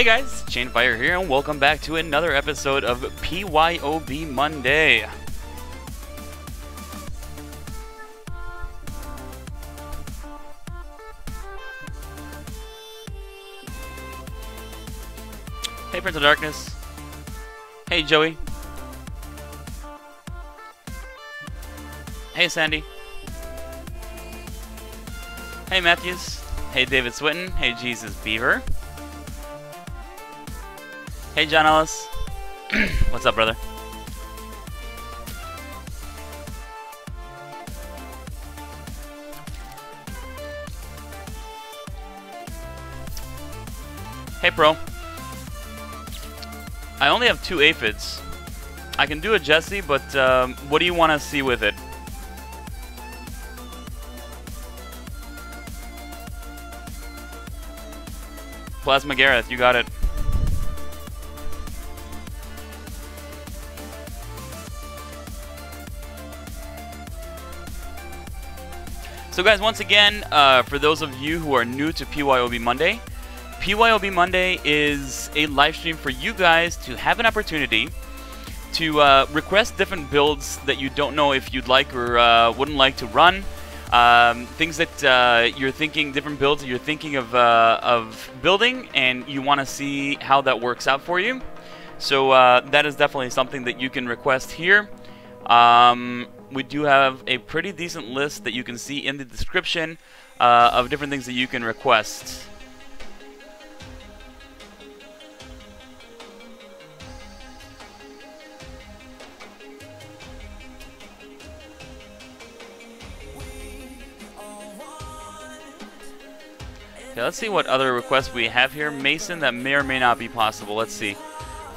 Hey guys, Chainfire here, and welcome back to another episode of PYOB Monday. Hey Prince of Darkness. Hey Joey. Hey Sandy. Hey Matthews. Hey David Swinton. Hey Jesus Beaver. Hey John Ellis. What's up, brother? Hey Pro. I only have two aphids. I can do a Jesse, but um, what do you want to see with it? Plasma Gareth, you got it. So guys, once again, uh, for those of you who are new to PYOB Monday, PYOB Monday is a live stream for you guys to have an opportunity to uh, request different builds that you don't know if you'd like or uh, wouldn't like to run. Um, things that uh, you're thinking, different builds that you're thinking of, uh, of building, and you want to see how that works out for you. So uh, that is definitely something that you can request here. Um, we do have a pretty decent list that you can see in the description uh, of different things that you can request. Okay, let's see what other requests we have here. Mason, that may or may not be possible. Let's see.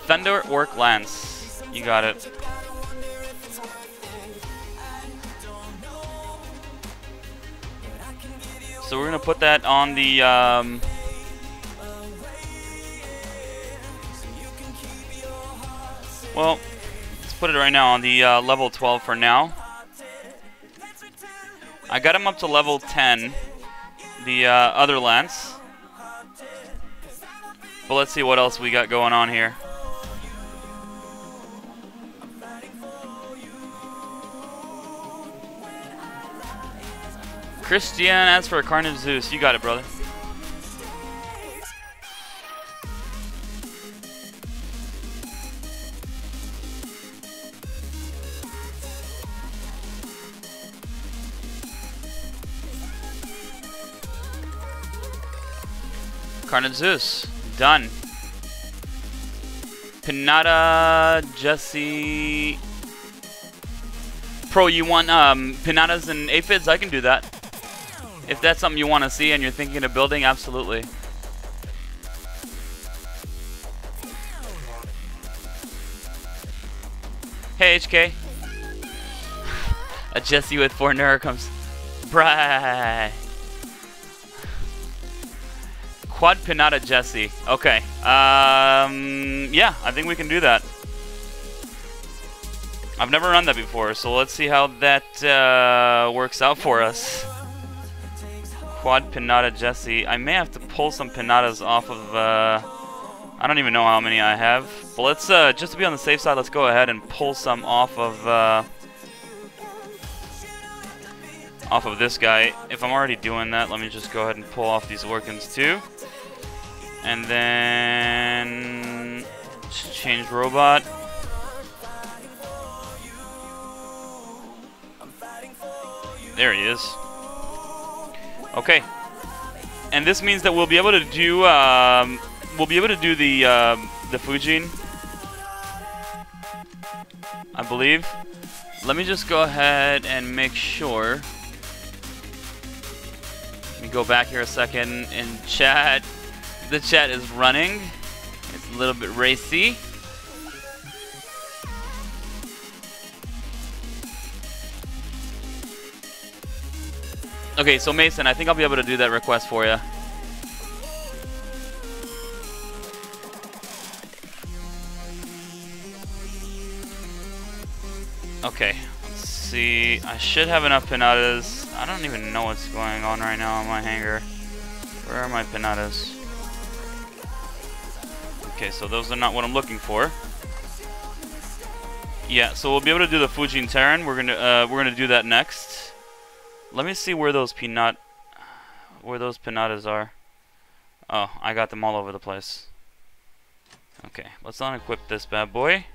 Thunder Orc Lance. You got it. So we're going to put that on the... Um, well, let's put it right now on the uh, level 12 for now. I got him up to level 10 the uh, other lance. But let's see what else we got going on here. Christian, as for Carnage Zeus, you got it, brother. Carnage Zeus. Done. Pinata, Jesse. Pro, you want um, Pinatas and Aphids? I can do that. If that's something you want to see and you're thinking of building, absolutely. Hey, HK. A Jesse with four Noricums. Bry. Quad Pinata Jesse. Okay. Um, yeah, I think we can do that. I've never run that before, so let's see how that uh, works out for us. Quad Pinata Jesse. I may have to pull some Pinatas off of... Uh, I don't even know how many I have. But let's, uh, just to be on the safe side, let's go ahead and pull some off of... Uh, off of this guy. If I'm already doing that, let me just go ahead and pull off these Orkans too. And then change robot. There he is. Okay. And this means that we'll be able to do um, we'll be able to do the um, the Fujin. I believe. Let me just go ahead and make sure. Let me go back here a second in chat. The chat is running. It's a little bit racy. Okay, so Mason, I think I'll be able to do that request for you. Okay, let's see. I should have enough pinatas. I don't even know what's going on right now on my hanger. Where are my pinatas? Okay, so those are not what I'm looking for. Yeah, so we'll be able to do the Fujin Taran. We're gonna uh, we're gonna do that next. Let me see where those peanut where those pinatas are. Oh, I got them all over the place. Okay, let's unequip this bad boy.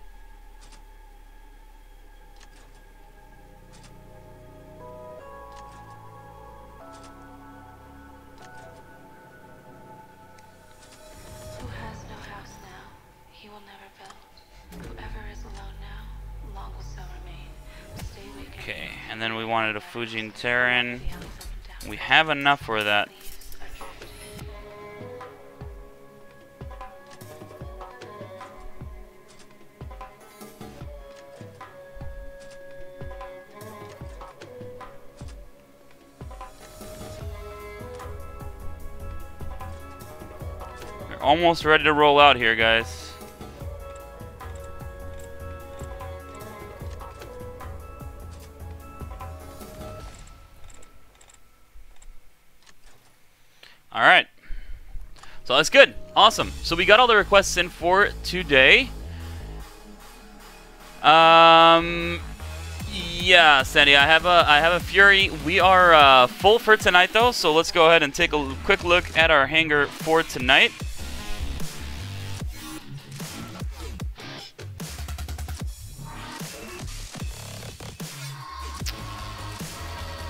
And then we wanted a Fujin Taran. We have enough for that. We're almost ready to roll out here, guys. All right. So that's good. Awesome. So we got all the requests in for today. Um, yeah, Sandy, I have a I have a Fury. We are uh, full for tonight though, so let's go ahead and take a quick look at our hangar for tonight.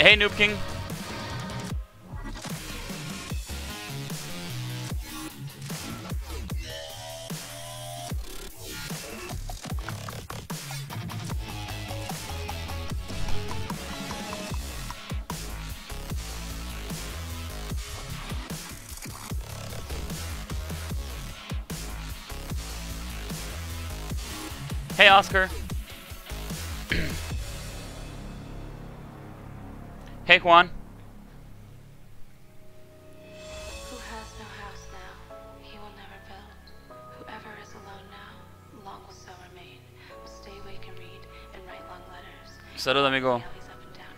Hey, Noob King.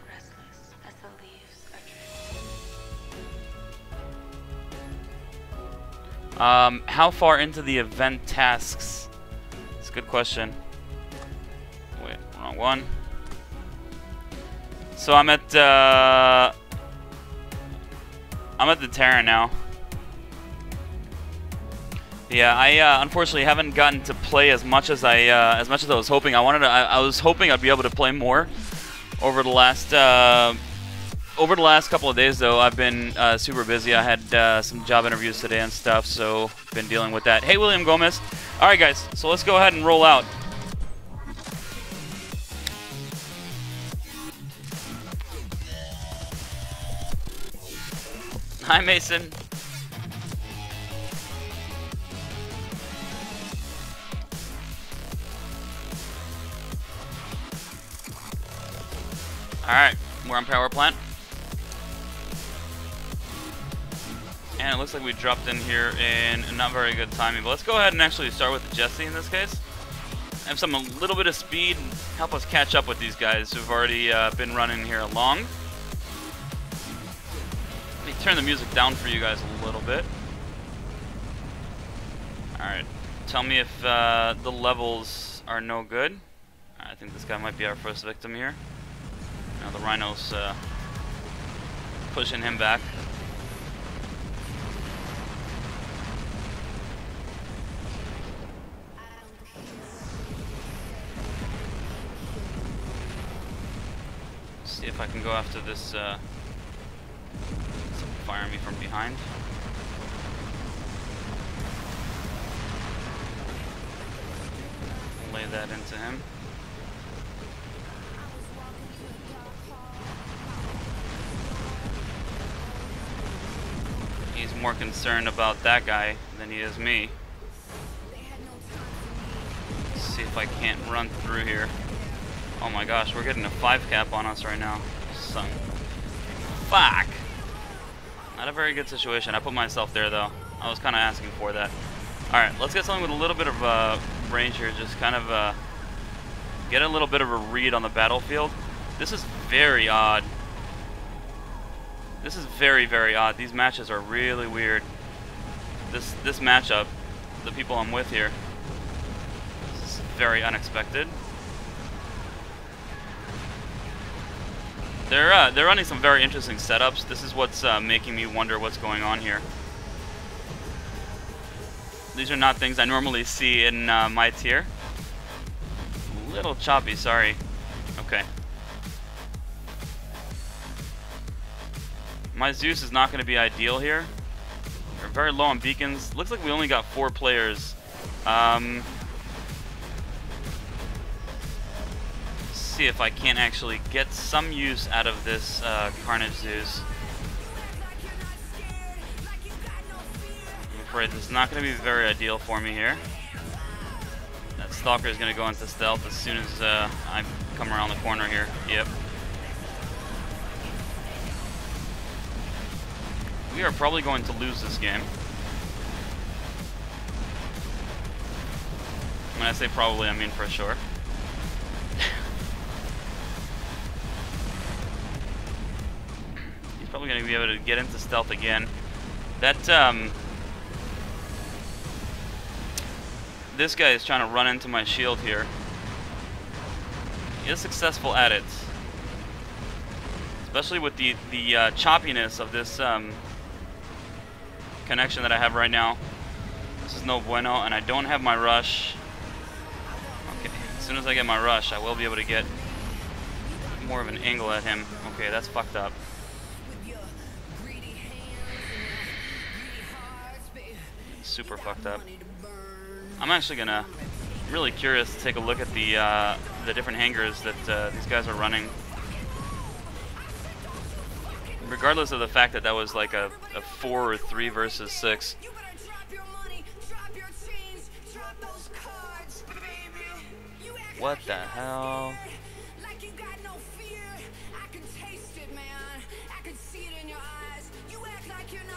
Restless as the leaves are drifting. Um, how far into the event tasks? It's a good question. Wrong one. So I'm at uh, I'm at the Terra now. Yeah, I uh, unfortunately haven't gotten to play as much as I uh, as much as I was hoping. I wanted to. I, I was hoping I'd be able to play more over the last uh, over the last couple of days. Though I've been uh, super busy. I had uh, some job interviews today and stuff, so been dealing with that. Hey, William Gomez. All right, guys. So let's go ahead and roll out. Hi, Mason. Alright, we're on power plant. And it looks like we dropped in here in not very good timing. But let's go ahead and actually start with Jesse in this case. Have some a little bit of speed help us catch up with these guys who've already uh, been running here long. Turn the music down for you guys a little bit. Alright, tell me if uh, the levels are no good. I think this guy might be our first victim here. Now the Rhino's uh, pushing him back. See if I can go after this. Uh, fire me from behind. Lay that into him. He's more concerned about that guy than he is me. See if I can't run through here. Oh my gosh, we're getting a 5 cap on us right now. Son. Fuck! Not a very good situation. I put myself there though. I was kind of asking for that. Alright, let's get something with a little bit of uh, range here. Just kind of uh, get a little bit of a read on the battlefield. This is very odd. This is very, very odd. These matches are really weird. This this matchup the people I'm with here. This is very unexpected. They're uh, they're running some very interesting setups. This is what's uh, making me wonder what's going on here. These are not things I normally see in uh, my tier. A little choppy, sorry. Okay. My Zeus is not going to be ideal here. We're very low on beacons. Looks like we only got four players. Um, see if I can't actually get some use out of this uh, Carnage Zeus. I'm afraid is not going to be very ideal for me here. That Stalker is going to go into stealth as soon as uh, I come around the corner here. Yep. We are probably going to lose this game. When I say probably, I mean for sure. Be able to get into stealth again. That, um... This guy is trying to run into my shield here. He is successful at it. Especially with the, the uh, choppiness of this, um, connection that I have right now. This is no bueno, and I don't have my rush. Okay, as soon as I get my rush, I will be able to get more of an angle at him. Okay, that's fucked up. Super fucked up. I'm actually gonna really curious to take a look at the uh, the different hangars that uh, these guys are running regardless of the fact that that was like a, a four or three versus six. What the hell?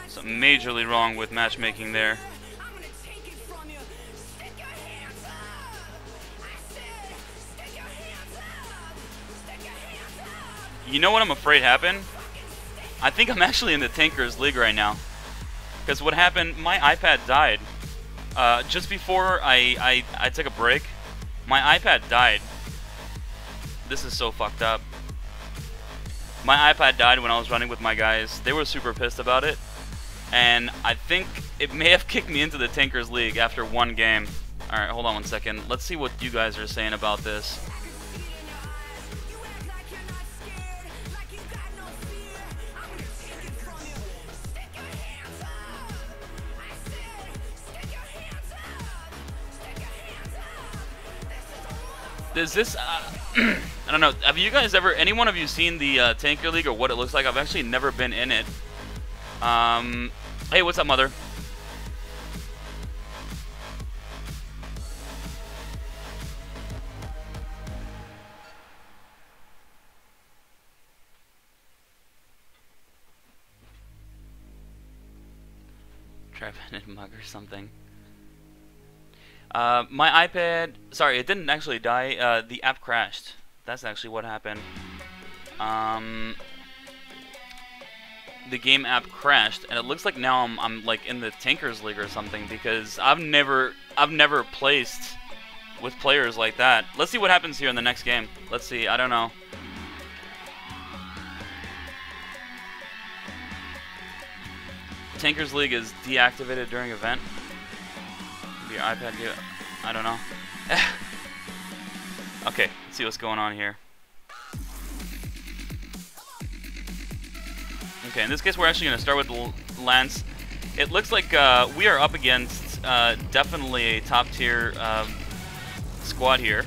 Something majorly wrong with matchmaking there. You know what I'm afraid happened? I think I'm actually in the Tankers League right now. Because what happened, my iPad died. Uh, just before I, I, I took a break, my iPad died. This is so fucked up. My iPad died when I was running with my guys. They were super pissed about it. And I think it may have kicked me into the Tankers League after one game. Alright, hold on one second. Let's see what you guys are saying about this. Does this, uh, I don't know, have you guys ever, any one of you seen the uh, Tanker League or what it looks like? I've actually never been in it. Um, hey, what's up, mother? Trevin mug or something. Uh, my iPad, sorry, it didn't actually die. Uh, the app crashed. That's actually what happened. Um, the game app crashed, and it looks like now I'm, I'm like in the Tankers League or something because I've never I've never placed with players like that. Let's see what happens here in the next game. Let's see. I don't know. Tankers League is deactivated during event your iPad do? I don't know. okay, let's see what's going on here. Okay, in this case, we're actually going to start with Lance. It looks like uh, we are up against uh, definitely a top-tier uh, squad here.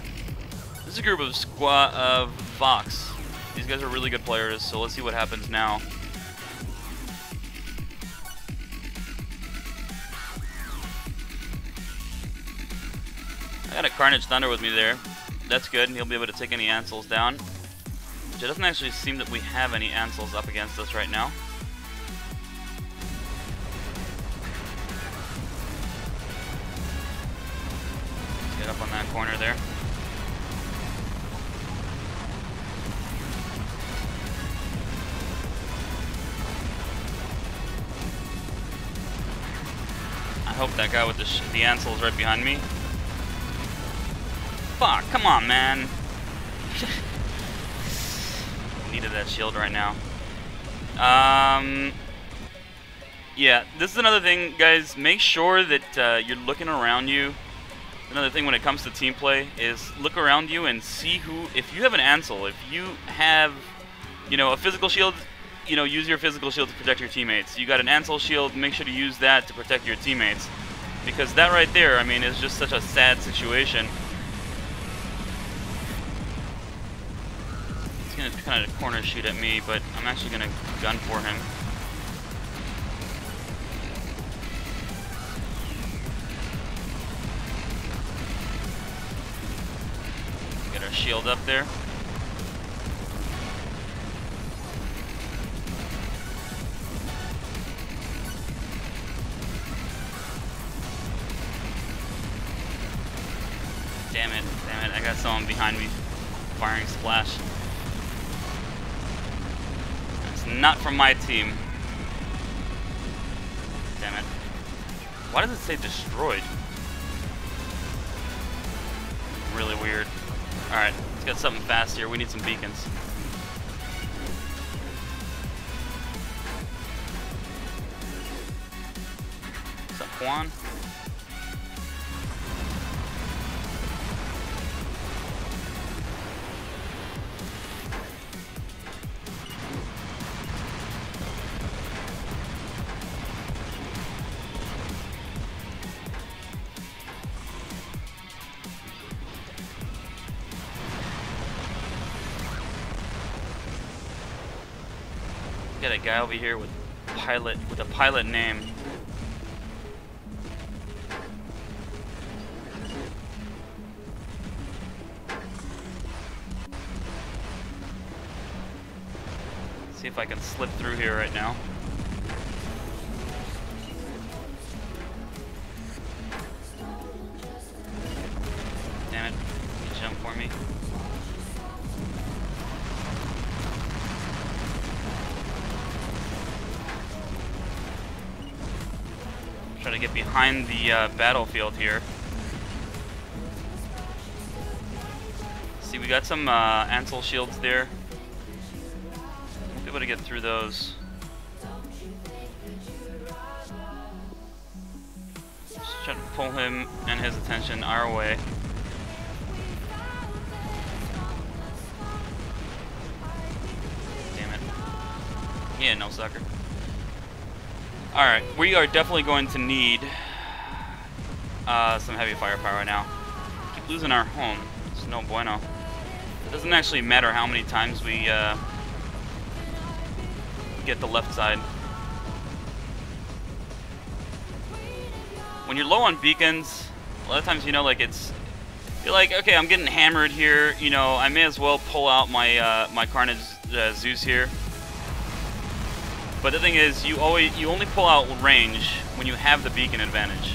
This is a group of squad of Fox. These guys are really good players, so let's see what happens now. Got a Carnage Thunder with me there. That's good. He'll be able to take any Anciles down. Which it doesn't actually seem that we have any Anciles up against us right now. Let's get up on that corner there. I hope that guy with the, the Ancile is right behind me. Fuck, come on, man. Needed that shield right now. Um, yeah, this is another thing, guys. Make sure that uh, you're looking around you. Another thing when it comes to team play is look around you and see who. If you have an Ancile, if you have, you know, a physical shield, you know, use your physical shield to protect your teammates. You got an Ancile shield, make sure to use that to protect your teammates. Because that right there, I mean, is just such a sad situation. He's gonna kind of corner shoot at me, but I'm actually gonna gun for him. Get our shield up there. Damn it, damn it, I got someone behind me firing splash. Not from my team. Damn it. Why does it say destroyed? Really weird. Alright, let's get something fast here. We need some beacons. Up, Juan? Guy over here with pilot with a pilot name. See if I can slip through here right now. Behind the uh, battlefield here. See, we got some uh, Ancile shields there. Be able to get through those. Just try to pull him and his attention our way. Damn it. Yeah, no sucker. Alright, we are definitely going to need uh, some heavy firepower right now. Keep losing our home. It's no bueno. It doesn't actually matter how many times we uh, get the left side. When you're low on beacons, a lot of times, you know, like it's... You're like, okay, I'm getting hammered here, you know, I may as well pull out my, uh, my Carnage uh, Zeus here. But the thing is, you always you only pull out range when you have the beacon advantage.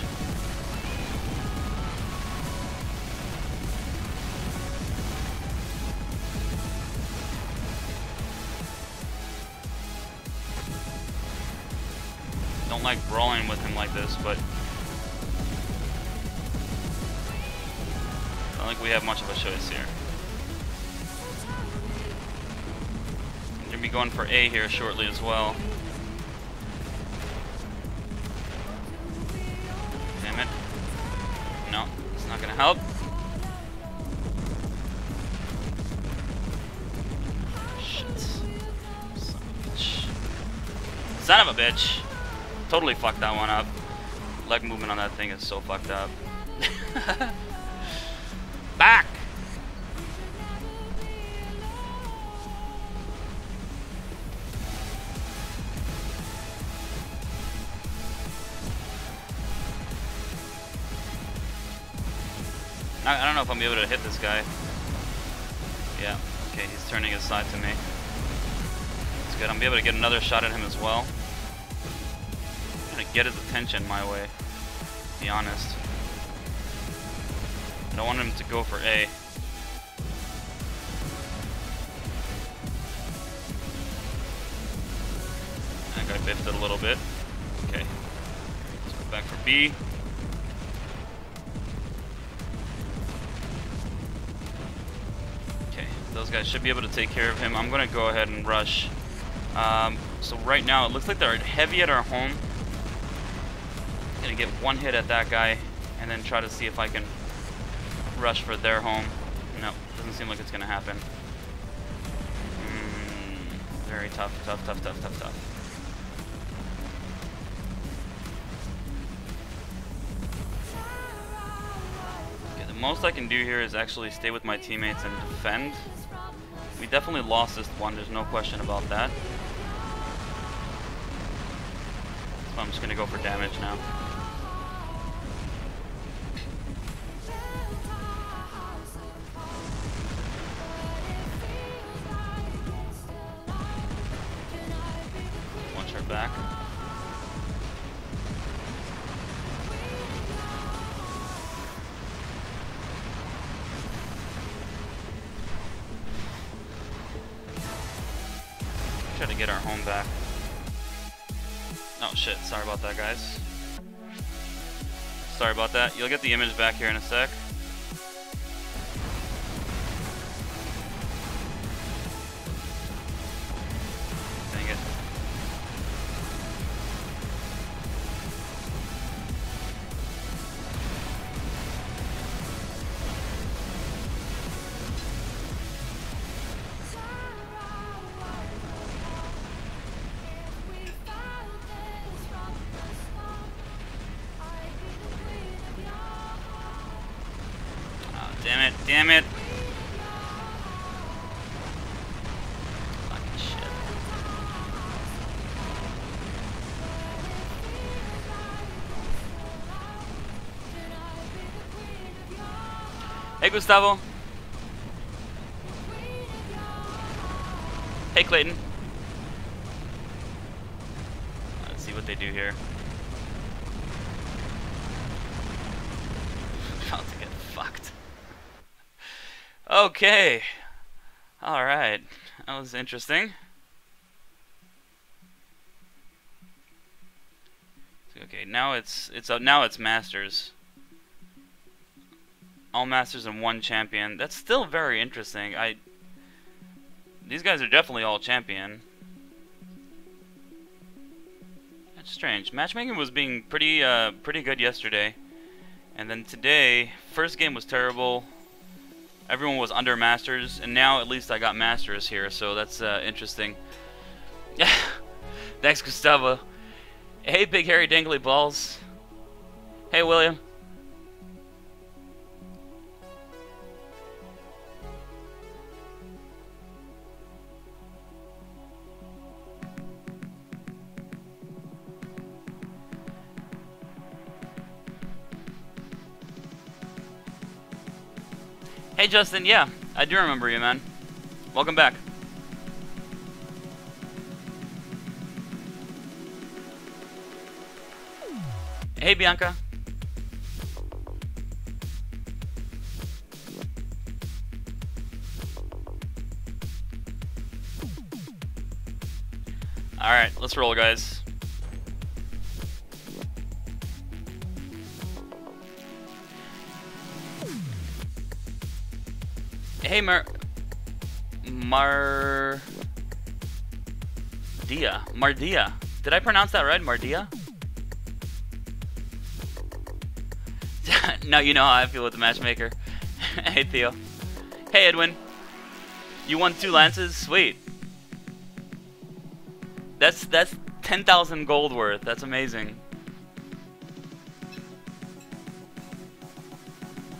Like this, but I don't think we have much of a choice here. I'm gonna be going for A here shortly as well. Damn it. No, it's not gonna help. Shit. Son of a bitch. Son of a bitch. Totally fucked that one up. Leg movement on that thing is so fucked up. Back! I, don't know if I'm able to hit this guy. Yeah, okay, he's turning his side to me. It's good, I'm be able to get another shot at him as well get his attention my way. Be honest. I don't want him to go for A. I got biffed it a little bit. Okay. Let's go back for B. Okay, those guys should be able to take care of him. I'm gonna go ahead and rush. Um, so right now, it looks like they're heavy at our home. Gonna get one hit at that guy, and then try to see if I can rush for their home. No, doesn't seem like it's gonna happen. Mm, very tough, tough, tough, tough, tough, tough. Okay, the most I can do here is actually stay with my teammates and defend. We definitely lost this one, there's no question about that. So I'm just gonna go for damage now. You'll get the image back here in a sec. Gustavo. Hey, Clayton. Let's see what they do here. About to get fucked. Okay. Alright. That was interesting. Okay, now it's it's uh, now it's masters. All masters and one champion. That's still very interesting. I these guys are definitely all champion. That's strange. Matchmaking was being pretty uh pretty good yesterday. And then today, first game was terrible. Everyone was under masters, and now at least I got masters here, so that's uh, interesting. Thanks, Gustavo. Hey, big hairy dangly balls. Hey, William. Hey, Justin. Yeah, I do remember you, man. Welcome back. Hey, Bianca. Alright, let's roll, guys. Hey, Mar... Mar... Dia. Mardia. Did I pronounce that right? Mardia? now you know how I feel with the matchmaker. hey, Theo. Hey, Edwin. You won two lances? Sweet. That's that's 10,000 gold worth. That's amazing.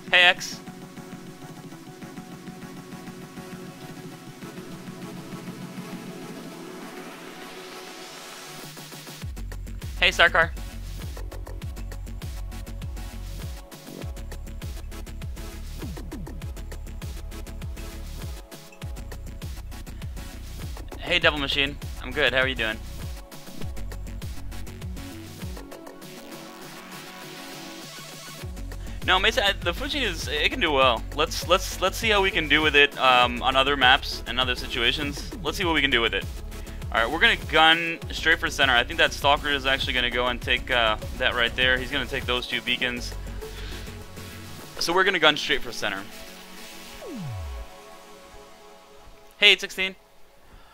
Hey, X. Hey, Sarkar. Hey, Devil Machine. I'm good. How are you doing? No, Mesa, the Fuji is it can do well. Let's let's let's see how we can do with it um, on other maps and other situations. Let's see what we can do with it. All right, we're gonna gun straight for center. I think that Stalker is actually gonna go and take uh, that right there. He's gonna take those two beacons. So we're gonna gun straight for center. Hey, 16.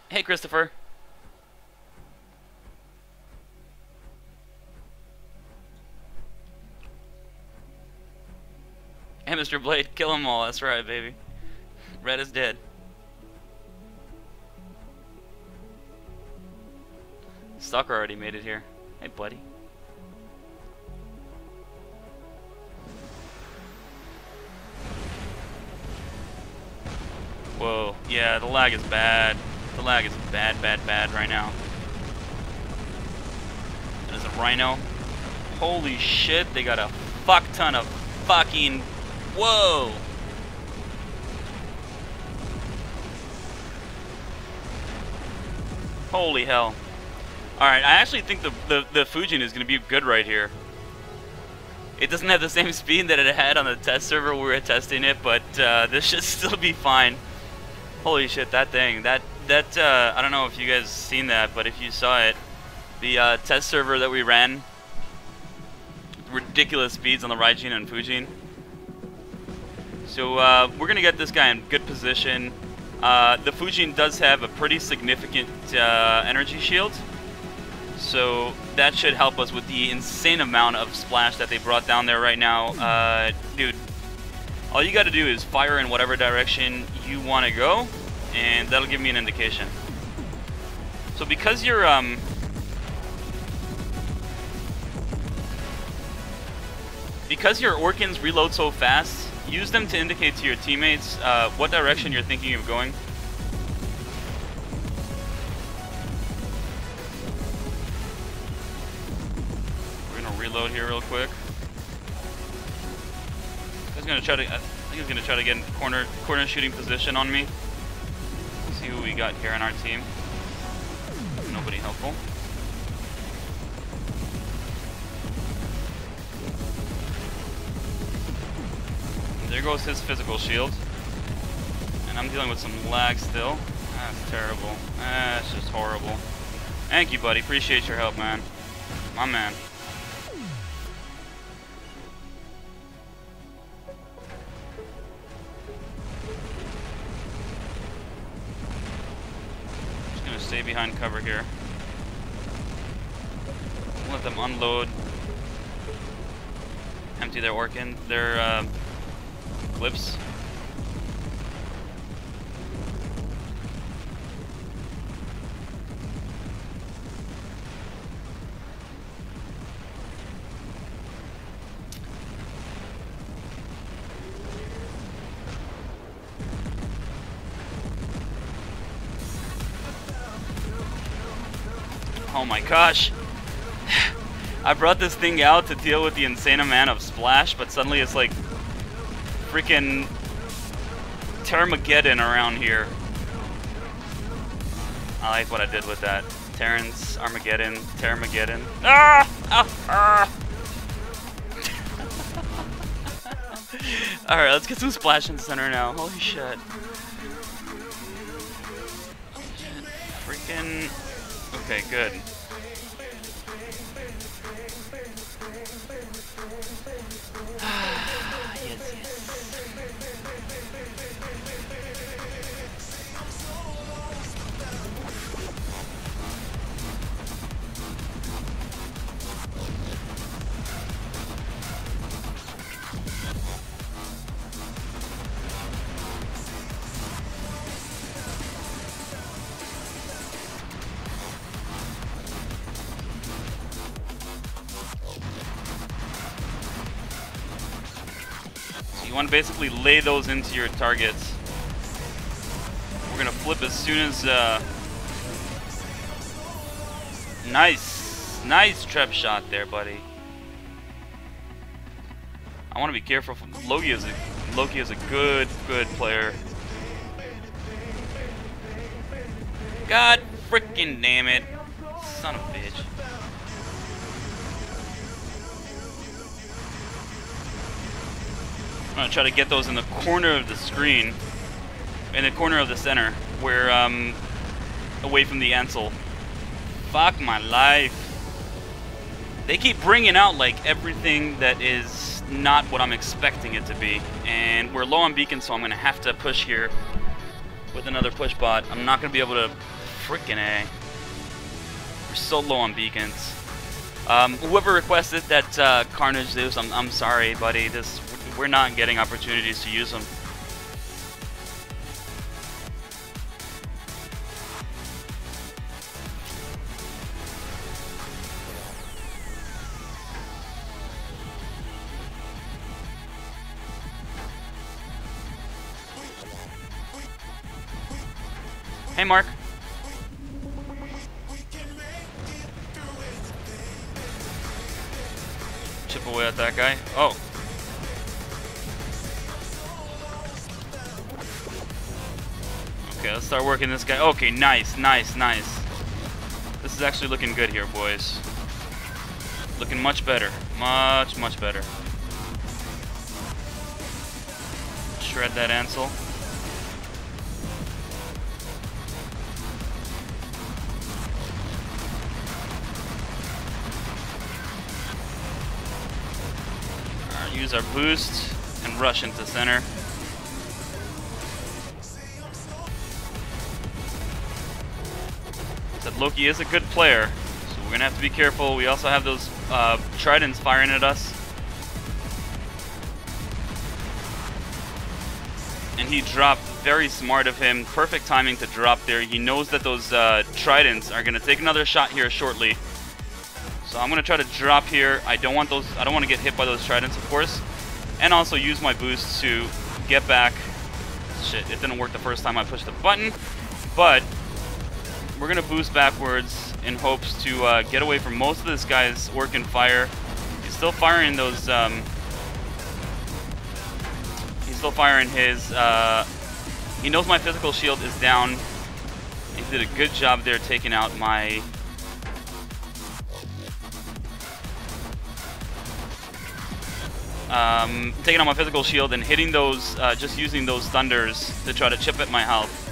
Hey, Christopher. Hey, Mr. Blade, kill them all. That's right, baby. Red is dead. Stalker already made it here. Hey, buddy. Whoa. Yeah, the lag is bad. The lag is bad, bad, bad right now. There's a Rhino. Holy shit, they got a fuck ton of fucking... Whoa! Holy hell. Alright, I actually think the, the, the Fujin is going to be good right here. It doesn't have the same speed that it had on the test server we were testing it, but uh, this should still be fine. Holy shit, that thing. That, that uh, I don't know if you guys seen that, but if you saw it, the uh, test server that we ran, ridiculous speeds on the Raijin and Fujin. So uh, we're going to get this guy in good position. Uh, the Fujin does have a pretty significant uh, energy shield. So that should help us with the insane amount of splash that they brought down there right now. Uh, dude, all you got to do is fire in whatever direction you want to go, and that'll give me an indication. So because you're... Um, because your Orkans reload so fast, use them to indicate to your teammates uh, what direction you're thinking of going. Reload here real quick. He's gonna try to. I think he's gonna try to get in corner corner shooting position on me. Let's see who we got here on our team. Nobody helpful. There goes his physical shield. And I'm dealing with some lag still. That's terrible. That's just horrible. Thank you, buddy. Appreciate your help, man. My man. Stay behind cover here. Let them unload. Empty their Orkan, their uh, clips. My gosh. I brought this thing out to deal with the insane amount of splash, but suddenly it's like freaking Termageddon around here. I like what I did with that. Terrence, Armageddon, Termageddon. Ah! Ah! ah. Alright, let's get some splash in the center now. Holy shit. Freaking... Okay, good. Basically lay those into your targets. We're gonna flip as soon as. Uh... Nice, nice trap shot there, buddy. I want to be careful. Loki is a Loki is a good, good player. God freaking damn it, I'm gonna try to get those in the corner of the screen, in the corner of the center, where um, away from the Ancile. Fuck my life. They keep bringing out like everything that is not what I'm expecting it to be, and we're low on beacon, so I'm gonna have to push here with another push bot. I'm not going to be able to... Freaking A. We're so low on beacons. Um, whoever requested that uh, Carnage Zeus, I'm, I'm sorry, buddy. This We're not getting opportunities to use them. Hey, Mark. Chip away at that guy. Oh. Working this guy. Okay, nice, nice, nice. This is actually looking good here, boys. Looking much better. Much, much better. Shred that Ancile. use our boost and rush into center. Loki is a good player, so we're gonna have to be careful. We also have those uh, tridents firing at us. And he dropped very smart of him. Perfect timing to drop there. He knows that those uh, tridents are gonna take another shot here shortly. So I'm gonna try to drop here. I don't want those. I don't want to get hit by those tridents, of course, and also use my boost to get back. Shit, it didn't work the first time I pushed the button, but we're gonna boost backwards in hopes to uh, get away from most of this guy's work and fire. He's still firing those. Um, he's still firing his. Uh, he knows my physical shield is down. He did a good job there taking out my um, taking out my physical shield and hitting those, uh, just using those thunders to try to chip at my health.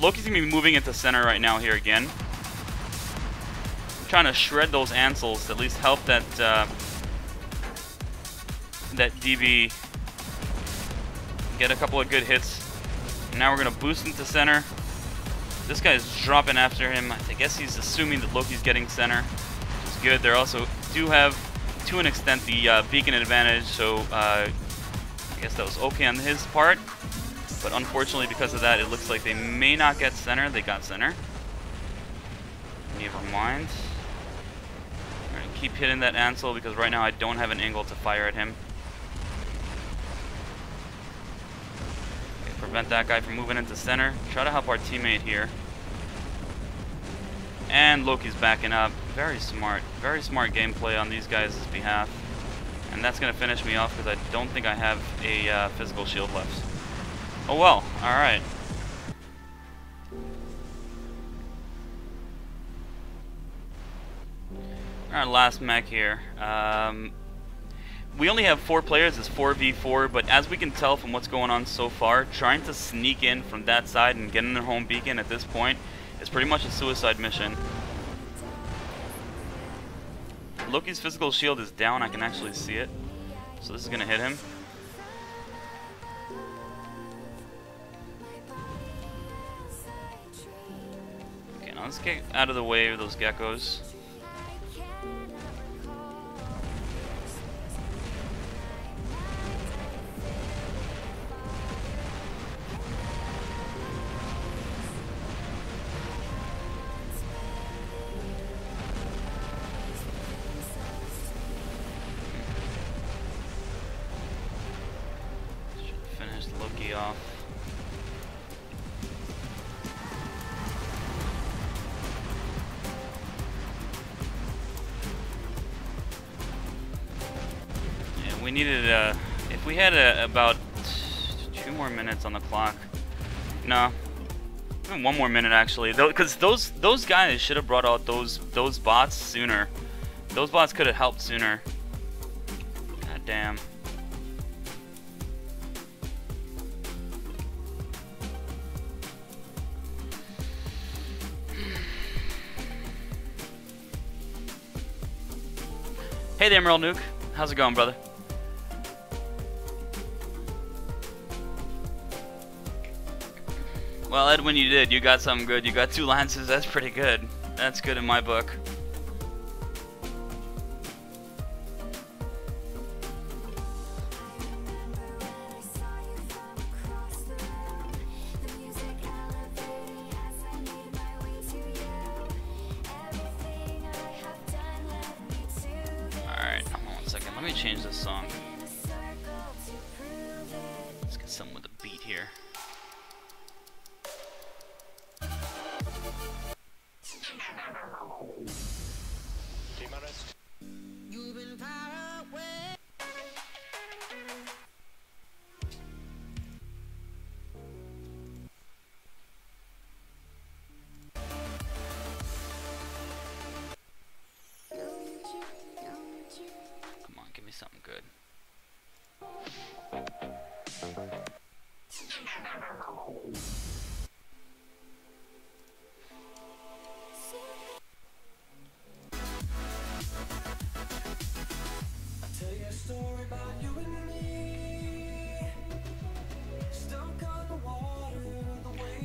Loki's gonna be moving into center right now here again. I'm trying to shred those Anciles to at least help that uh, that DB get a couple of good hits. Now we're gonna boost into center. This guy is dropping after him. I guess he's assuming that Loki's getting center, which is good. They also do have to an extent the uh, beacon advantage, so uh, I guess that was okay on his part. But unfortunately, because of that, it looks like they may not get center. They got center. Never mind. Keep hitting that Ancile because right now I don't have an angle to fire at him. Okay, prevent that guy from moving into center. Try to help our teammate here. And Loki's backing up. Very smart. Very smart gameplay on these guys' behalf. And that's going to finish me off because I don't think I have a uh, physical shield left. Oh well. Alright. Our last mech here. Um, we only have four players, it's 4v4, but as we can tell from what's going on so far, trying to sneak in from that side and get in their home beacon at this point is pretty much a suicide mission. Loki's physical shield is down, I can actually see it. So this is gonna hit him. Now let's get out of the way of those geckos. We had a, about two more minutes on the clock. No, even one more minute actually. Because those those guys should have brought out those those bots sooner. Those bots could have helped sooner. God damn. Hey there, Emerald Nuke. How's it going, brother? Well, Edwin, you did. You got something good. You got two lances. That's pretty good. That's good in my book.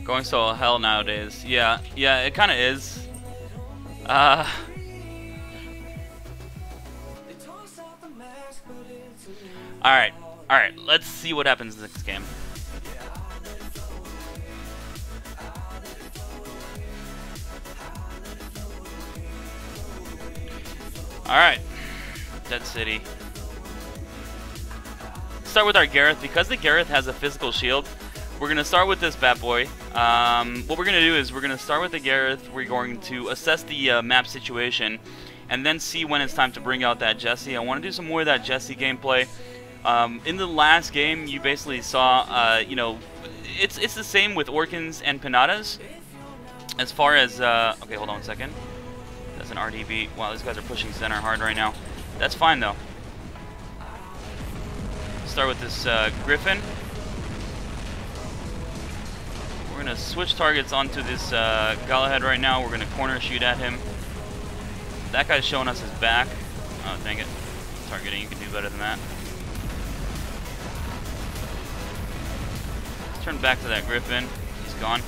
Going so hell nowadays. Yeah, yeah, it kind of is. Uh, all right, all right. Let's see what happens in next game. All right, Dead City. Start with our Gareth because the Gareth has a physical shield. We're gonna start with this bad boy. Um, what we're gonna do is we're gonna start with the Gareth. We're going to assess the uh, map situation, and then see when it's time to bring out that Jesse. I want to do some more of that Jesse gameplay. Um, in the last game, you basically saw, uh, you know, it's it's the same with Orkans and Pinatas. As far as, uh, okay, hold on a second. That's an RDB. Wow, these guys are pushing center hard right now. That's fine though. Start with this uh, Griffin. We're gonna switch targets onto this uh, Galahad right now. We're gonna corner shoot at him. That guy's showing us his back. Oh, dang it. Targeting, you can do better than that. Turn back to that Griffin. He's gone.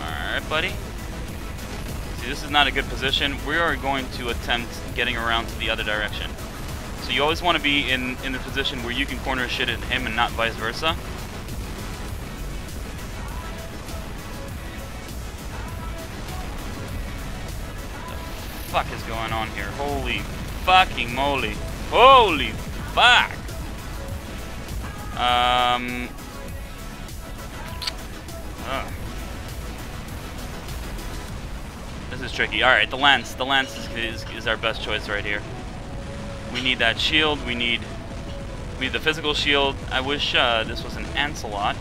Alright, buddy. See, this is not a good position. We are going to attempt getting around to the other direction. So you always want to be in, in the position where you can corner shit at him and not vice versa. What the fuck is going on here? Holy fucking moly. Holy fuck! Um... ugh. This is tricky. Alright, the lance. The lance is, is, is our best choice right here. We need that shield. We need we need the physical shield. I wish uh, this was an Ancelot.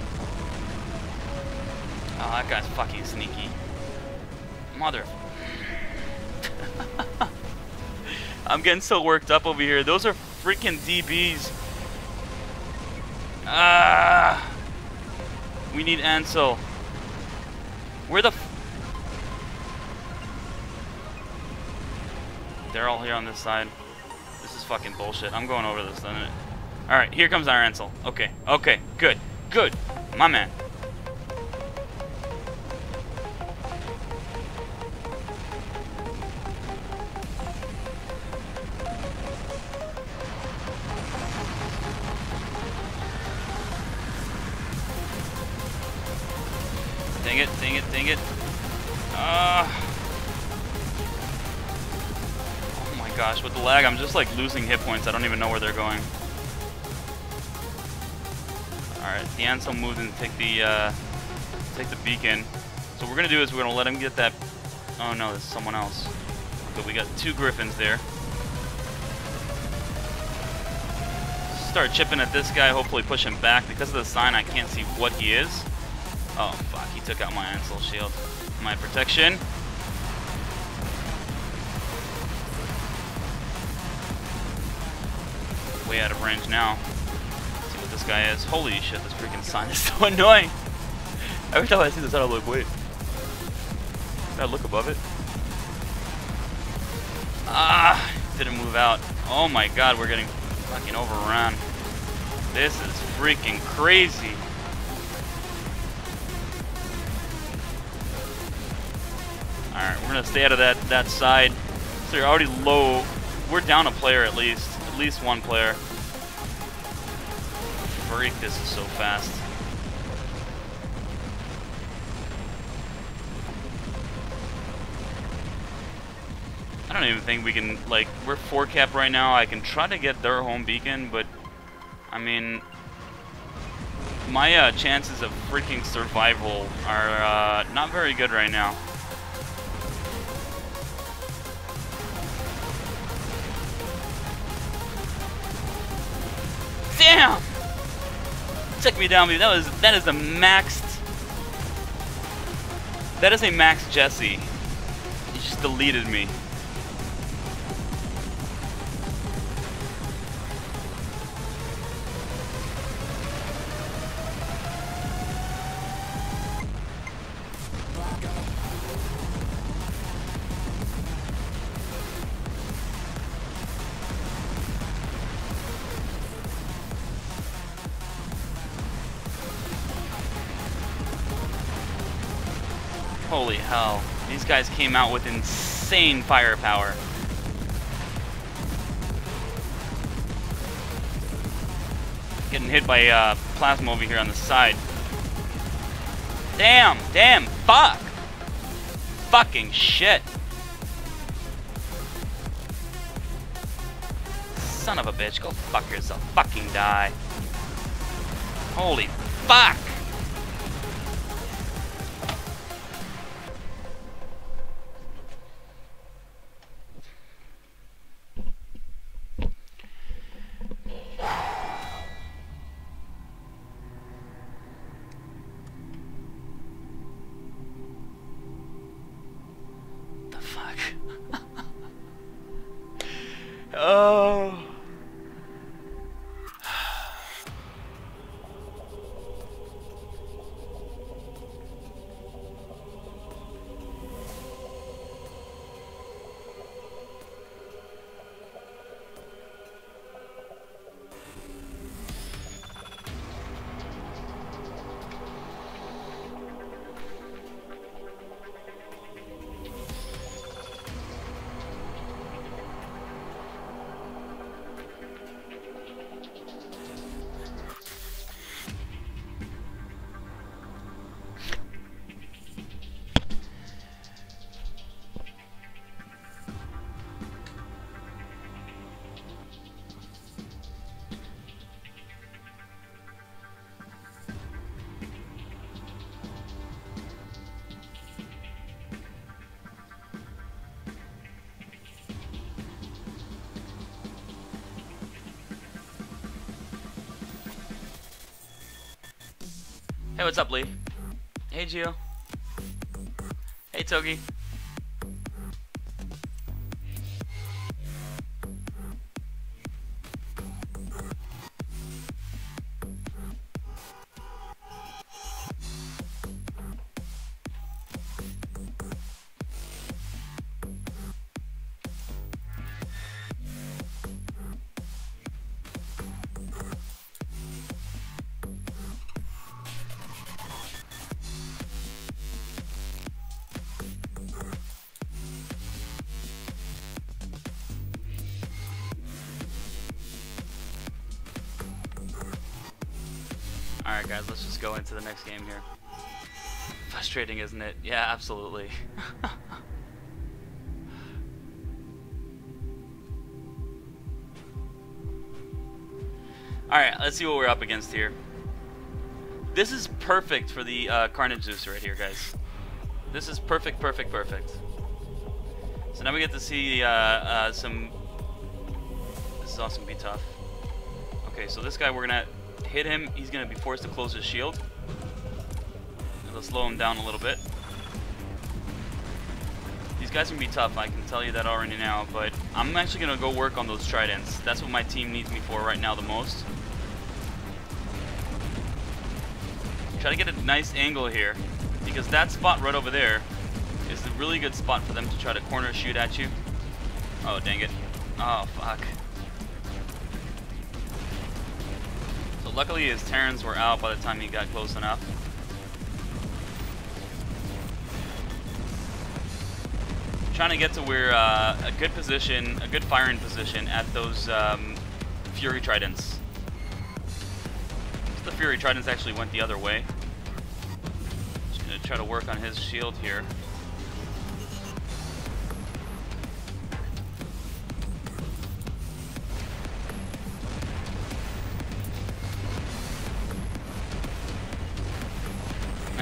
Oh, that guy's fucking sneaky. Mother. I'm getting so worked up over here. Those are freaking DBs. Ah. We need Ancile. Where the f They're all here on this side. This is fucking bullshit. I'm going over this Alright, here comes our Ancile. Okay, okay, good, good. My man. Gosh, with the lag, I'm just like losing hit points. I don't even know where they're going. Alright, the Ancile moved and take the uh, take the beacon. So what we're gonna do is we're gonna let him get that. Oh no, this is someone else. But we got two Griffins there. Start chipping at this guy, hopefully push him back. Because of the sign, I can't see what he is. Oh fuck, he took out my Ancile shield. My protection. way out of range now. Let's see what this guy is. Holy shit, this freaking sign is so annoying. Every time I see this, I look, wait. Can I look above it? Ah, didn't move out. Oh my god, we're getting fucking overrun. This is freaking crazy. Alright, we're gonna stay out of that, that side. So you're already low. We're down a player at least. At least one player. Freak, this is so fast. I don't even think we can, like, we're 4 cap right now. I can try to get their home beacon, but, I mean, my uh, chances of freaking survival are uh, not very good right now. Took me down. That was that is a maxed. That is a max Jesse. He just deleted me. These guys came out with insane firepower. Getting hit by uh, plasma over here on the side. Damn, damn, fuck. Fucking shit. Son of a bitch, go fuck yourself. Fucking die. Holy fuck. What's up, Lee? Hey, Gio. Hey, Togi. Let's just go into the next game here. Frustrating, isn't it? Yeah, absolutely. Alright, let's see what we're up against here. This is perfect for the uh, Carnage Zeus right here, guys. This is perfect, perfect, perfect. So now we get to see uh, uh, some... This is awesome, be tough. Okay, so this guy, we're gonna hit him. He's gonna be forced to close his shield. It'll slow him down a little bit. These guys can be tough, I can tell you that already now, but I'm actually gonna go work on those tridents. That's what my team needs me for right now the most. Try to get a nice angle here, because that spot right over there is a really good spot for them to try to corner shoot at you. Oh, dang it. Oh, fuck. Luckily his Tarans were out by the time he got close enough. trying to get to where uh, a good position, a good firing position at those um, Fury Tridents. The Fury Tridents actually went the other way. Just gonna try to work on his shield here.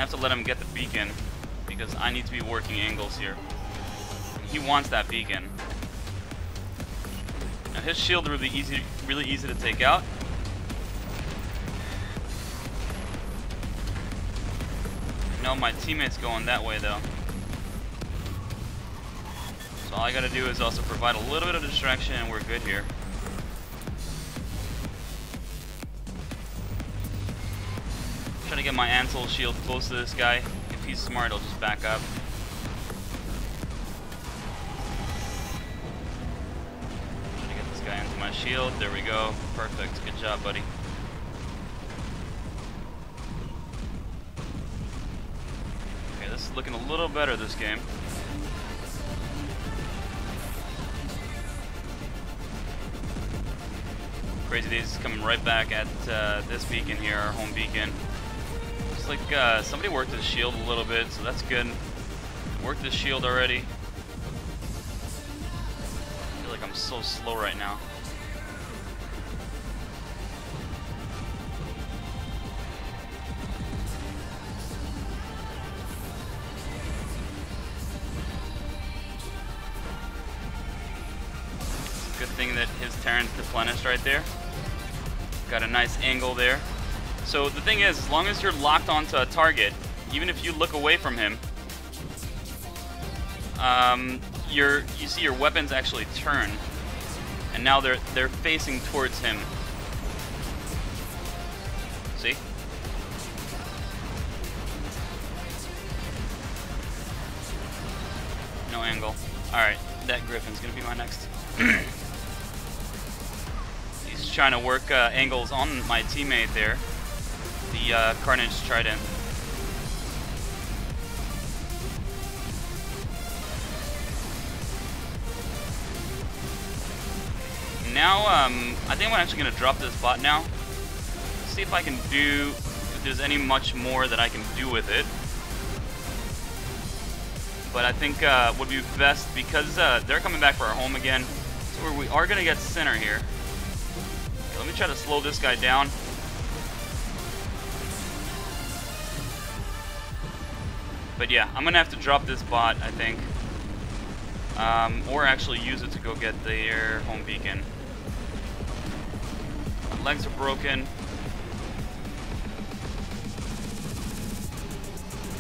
Have to let him get the beacon because I need to be working angles here. He wants that beacon. Now his shield really easy, really easy to take out. No, my teammate's going that way though. So all I gotta do is also provide a little bit of distraction and we're good here. My Ancile shield close to this guy. If he's smart, I'll just back up. To get this guy into my shield. There we go. Perfect. Good job, buddy. Okay, this is looking a little better this game. Crazy Days is coming right back at uh, this beacon here, our home beacon. Like uh, somebody worked his shield a little bit, so that's good. Worked his shield already. I feel like I'm so slow right now. Good thing that his Taran's replenished right there. Got a nice angle there. So the thing is, as long as you're locked onto a target, even if you look away from him, um, your you see your weapons actually turn, and now they're they're facing towards him. See? No angle. All right, that Griffin's gonna be my next. He's trying to work uh, angles on my teammate there the uh, Carnage Trident. Now, um, I think I'm actually going to drop this bot now. See if I can do, if there's any much more that I can do with it. But I think uh, would be best, because uh, they're coming back for our home again, so we are going to get center here. Okay, let me try to slow this guy down. But yeah, I'm gonna have to drop this bot, I think. Um, or actually use it to go get their home beacon. My legs are broken.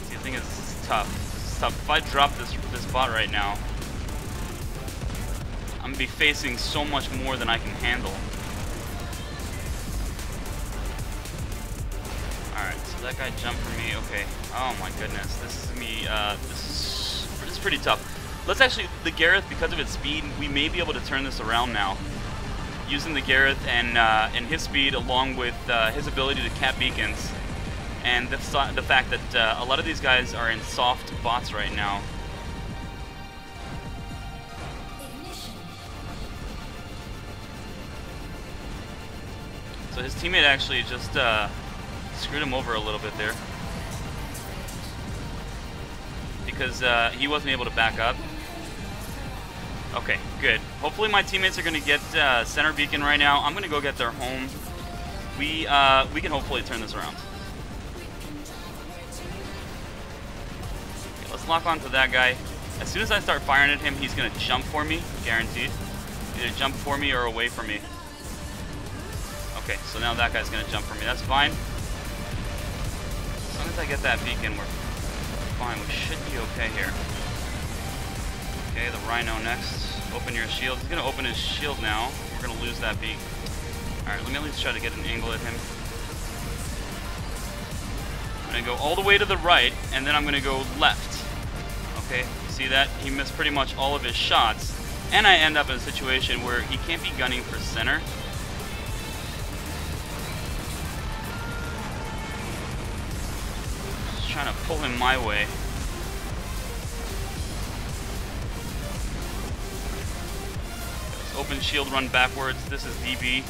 See, the thing is, it's tough. It's tough. If I drop this this bot right now, I'm gonna be facing so much more than I can handle. That guy jumped for me. Okay. Oh my goodness. This is me. Uh, this is this is pretty tough. Let's actually the Gareth because of its speed, we may be able to turn this around now. Using the Gareth and uh, and his speed along with uh, his ability to cap beacons, and the the fact that uh, a lot of these guys are in soft bots right now. So his teammate actually just uh, screwed him over a little bit there. Because uh, he wasn't able to back up. Okay, good. Hopefully my teammates are going to get uh, center beacon right now. I'm going to go get their home. We, uh, we can hopefully turn this around. Okay, let's lock onto that guy. As soon as I start firing at him, he's going to jump for me, guaranteed. Either jump for me or away from me. Okay, so now that guy's going to jump for me. That's fine. As long as I get that beacon, we're fine. We should be okay here. Okay, the Rhino next. Open your shield. He's going to open his shield now. We're going to lose that beak. Alright, let me at least try to get an angle at him. I'm going to go all the way to the right, and then I'm going to go left. Okay, see that? He missed pretty much all of his shots. And I end up in a situation where he can't be gunning for center. Trying to pull him my way. open shield run backwards. This is DB.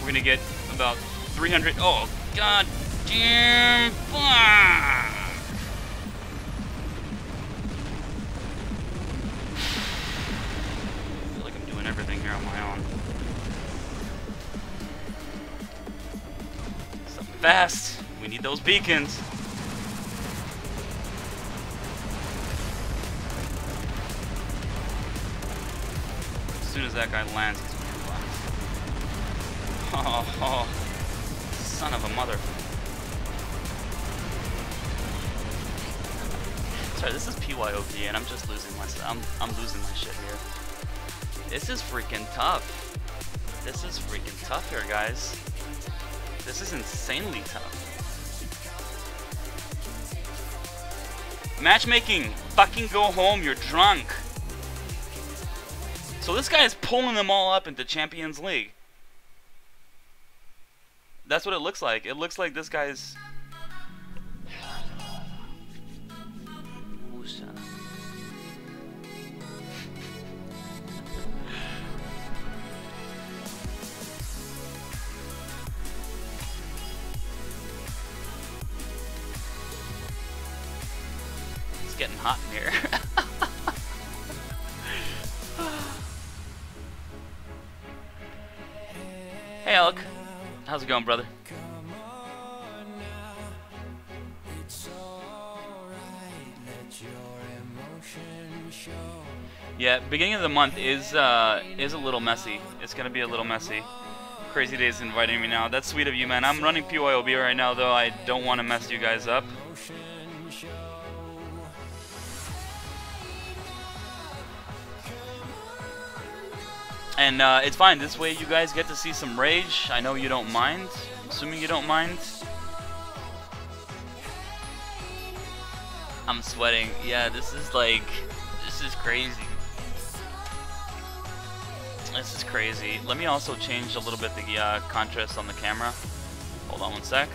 We're gonna get about 300. Oh, god damn! Fuck! I feel like I'm doing everything here on my own. Something fast. We need those beacons. As that guy lands, fine. Oh, oh, son of a mother. Sorry, this is PYOB, and I'm just losing my. I'm I'm losing my shit here. This is freaking tough. This is freaking tough here, guys. This is insanely tough. Matchmaking, fucking go home. You're drunk. So this guy is pulling them all up into Champions League. That's what it looks like. It looks like this guy's. Going, brother? Yeah, beginning of the month is uh, is a little messy. It's gonna be a little messy. Crazy Days inviting me now. That's sweet of you, man. I'm running PYOB right now, though. I don't want to mess you guys up. And uh, it's fine. This way, you guys get to see some rage. I know you don't mind. Assuming you don't mind. I'm sweating. Yeah, this is like, this is crazy. This is crazy. Let me also change a little bit the uh, contrast on the camera. Hold on one sec.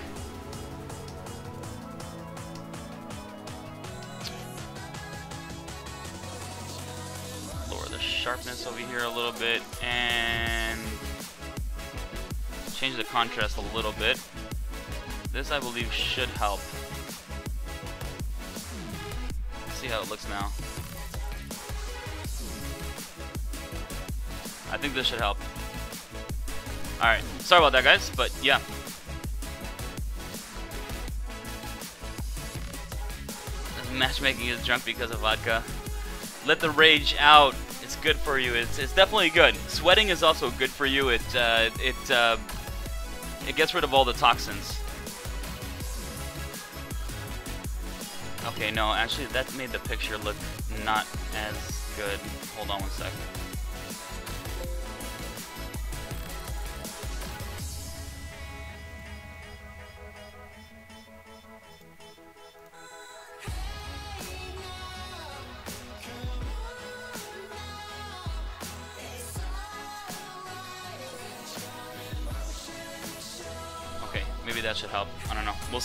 Sharpness over here a little bit and change the contrast a little bit. This I believe should help. see how it looks now. I think this should help. Alright, sorry about that guys, but yeah. Matchmaking is drunk because of vodka. Let the rage out. Good for you. It's, it's definitely good. Sweating is also good for you. It uh, it uh, it gets rid of all the toxins. Okay, no, actually that made the picture look not as good. Hold on one second.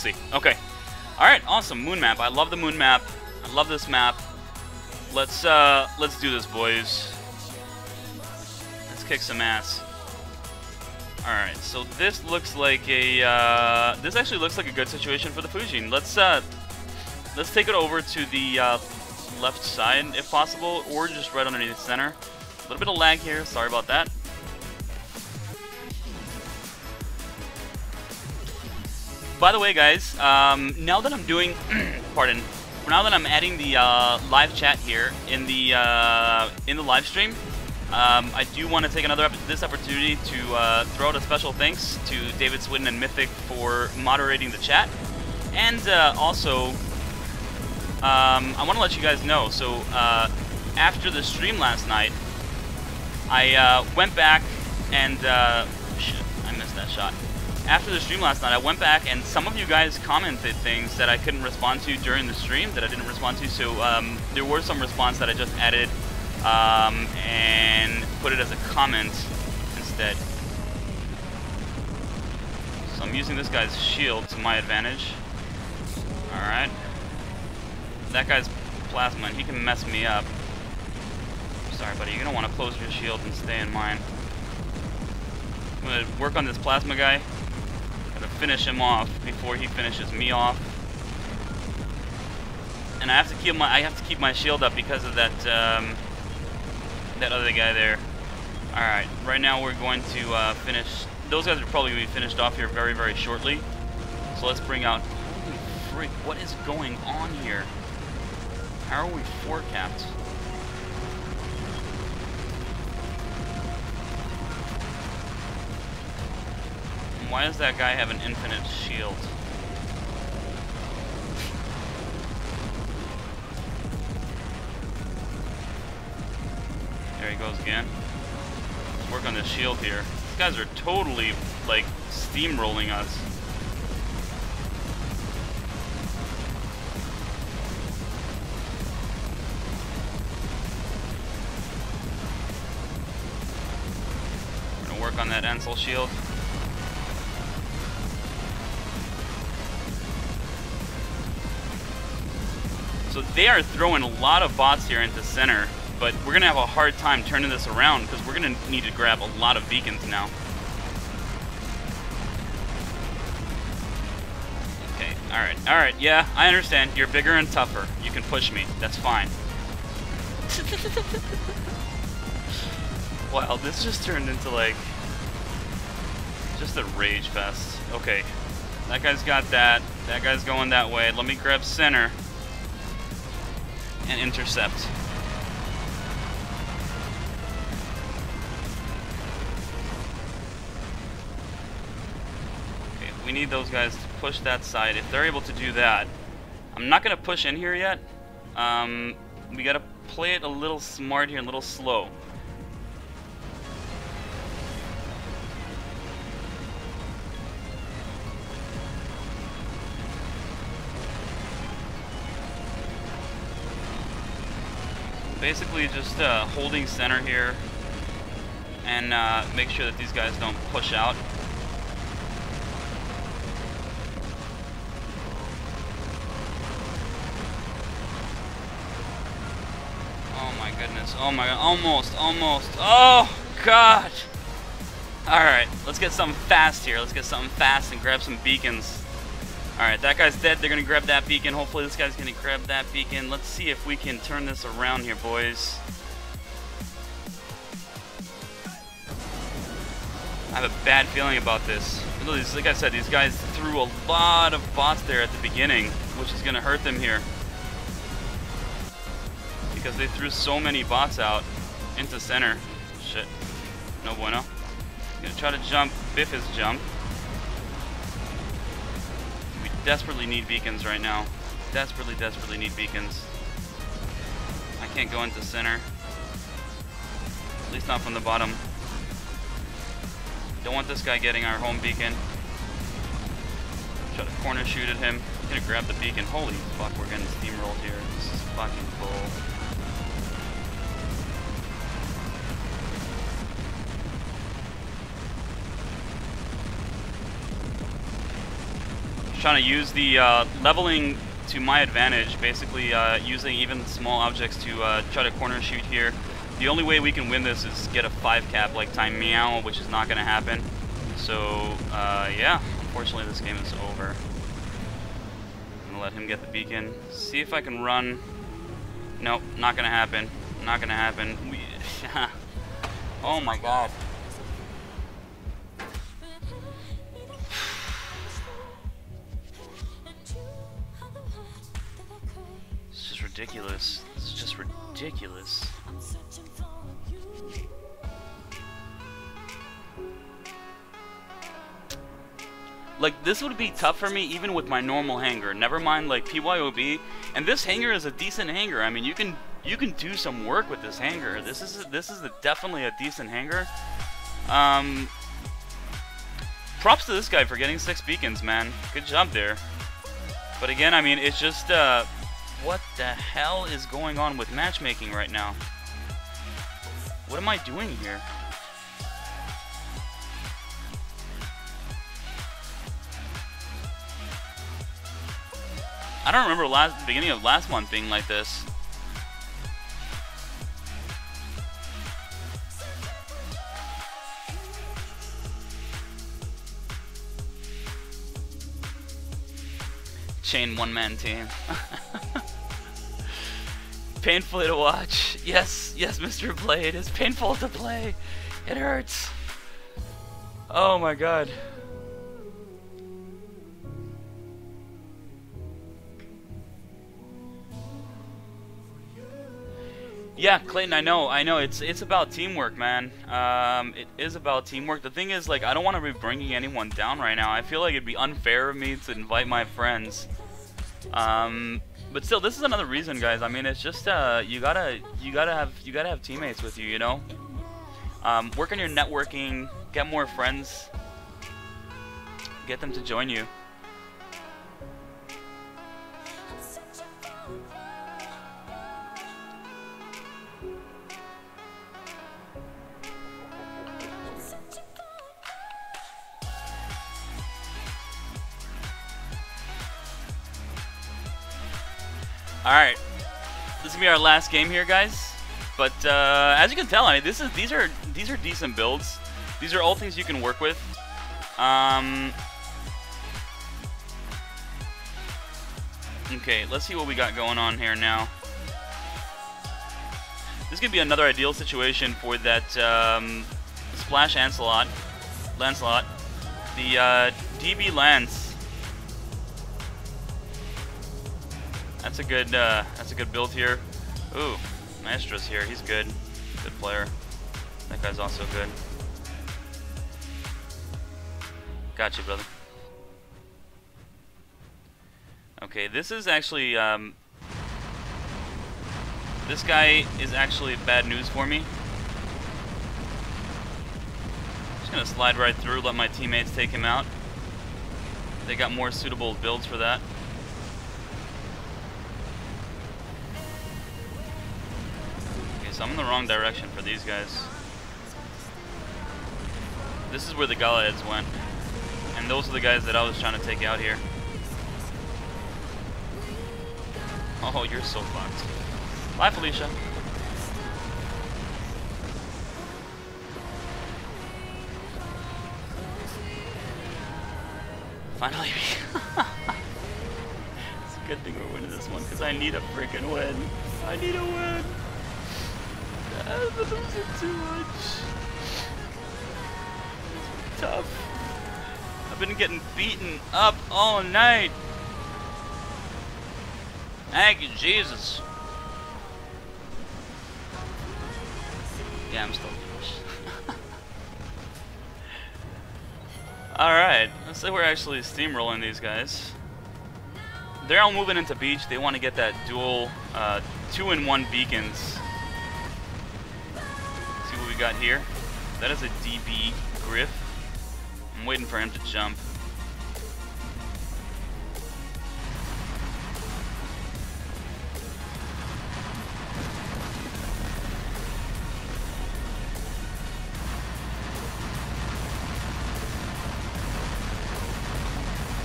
See. Okay. Alright, awesome. Moon map. I love the moon map. I love this map. Let's uh let's do this, boys. Let's kick some ass. Alright, so this looks like a uh this actually looks like a good situation for the Fujin. Let's uh let's take it over to the uh, left side if possible, or just right underneath the center. A little bit of lag here, sorry about that. By the way, guys, um, now that I'm doing, pardon, now that I'm adding the uh, live chat here in the uh, in the live stream, um, I do want to take another this opportunity to uh, throw out a special thanks to David Swinton and Mythic for moderating the chat, and uh, also um, I want to let you guys know. So uh, after the stream last night, I uh, went back and shit, I missed that shot after the stream last night, I went back and some of you guys commented things that I couldn't respond to during the stream that I didn't respond to. So um, there were some response that I just added um, and put it as a comment instead. So I'm using this guy's shield to my advantage. Alright. That guy's plasma and he can mess me up. Sorry, buddy. You're gonna want to close your shield and stay in mine. I'm gonna work on this plasma guy. Finish him off before he finishes me off. And I have to keep my I have to keep my shield up because of that um, that other guy there. All right, right now we're going to uh, finish. Those guys are probably gonna be finished off here very very shortly. So let's bring out. Holy frick! What is going on here? How are we four capped? Why does that guy have an infinite shield? There he goes again. Let's work on the shield here. These guys are totally, like, steamrolling us. Work on that Ancile shield. They are throwing a lot of bots here into center, but we're gonna have a hard time turning this around because we're gonna need to grab a lot of beacons now. Okay, alright, alright, yeah, I understand. You're bigger and tougher. You can push me. That's fine. wow, this just turned into like just a rage fest. Okay. That guy's got that. That guy's going that way. Let me grab center and intercept. Okay, we need those guys to push that side. If they're able to do that, I'm not gonna push in here yet. Um, we gotta play it a little smart here, a little slow. Basically just uh, holding center here and uh, make sure that these guys don't push out. Oh my goodness. Oh my god. Almost. Almost. Oh god. Alright. Let's get something fast here. Let's get something fast and grab some beacons. Alright, that guy's dead. They're going to grab that beacon. Hopefully this guy's going to grab that beacon. Let's see if we can turn this around here, boys. I have a bad feeling about this. Like I said, these guys threw a lot of bots there at the beginning, which is going to hurt them here. Because they threw so many bots out into center. Shit. No bueno. Gonna try to jump, biff his jump. Desperately need beacons right now. Desperately, desperately need beacons. I can't go into center. At least not from the bottom. Don't want this guy getting our home beacon. Try to corner shoot at him. Gonna grab the beacon. Holy fuck, we're getting steamrolled here. This is fucking bull. Trying to use the uh, leveling to my advantage, basically uh, using even small objects to uh, try to corner shoot here. The only way we can win this is get a 5 cap like Time Meow, which is not going to happen. So, uh, yeah, unfortunately this game is over. I'm going to let him get the beacon. See if I can run. Nope, not going to happen. Not going to happen. We oh my god. Ridiculous. It's just ridiculous. Like, this would be tough for me even with my normal hanger. Never mind, like, PYOB. And this hanger is a decent hanger. I mean, you can you can do some work with this hanger. This is this is a, definitely a decent hanger. Um, props to this guy for getting six beacons, man. Good job there. But again, I mean, it's just, uh, what the hell is going on with matchmaking right now? What am I doing here? I don't remember last the beginning of last month being like this. Chain one man team. Painfully to watch. Yes, yes, Mr. Blade. It's painful to play. It hurts. Oh my god. Yeah, Clayton, I know, I know. It's it's about teamwork, man. Um, it is about teamwork. The thing is, like, I don't want to be bringing anyone down right now. I feel like it'd be unfair of me to invite my friends. Um, but still, this is another reason, guys. I mean, it's just uh, you gotta you gotta have you gotta have teammates with you, you know. Um, work on your networking, get more friends, get them to join you. All right, this is gonna be our last game here, guys. But uh, as you can tell, I mean, this is these are these are decent builds. These are all things you can work with. Um, okay, let's see what we got going on here now. This could be another ideal situation for that um, Splash Lancelot. Lancelot. The uh, DB Lance. That's a good uh, that's a good build here. Ooh, Maestro's here. He's good. Good player. That guy's also good. Got you, brother. Okay, this is actually um, this guy is actually bad news for me. Just gonna slide right through, let my teammates take him out. They got more suitable builds for that. I'm in the wrong direction for these guys. This is where the Galahads went. And those are the guys that I was trying to take out here. Oh, you're so fucked. Bye, Felicia. Finally. it's a good thing we're winning this one, because I need a freaking win. I need a win. I'm losing too much. Tough. I've been getting beaten up all night. Thank you, Jesus. Yeah, I'm still Alright, let's say we're actually steamrolling these guys. They're all moving into beach. They want to get that dual uh, two-in-one beacons we got here? That is a DB Griff. I'm waiting for him to jump.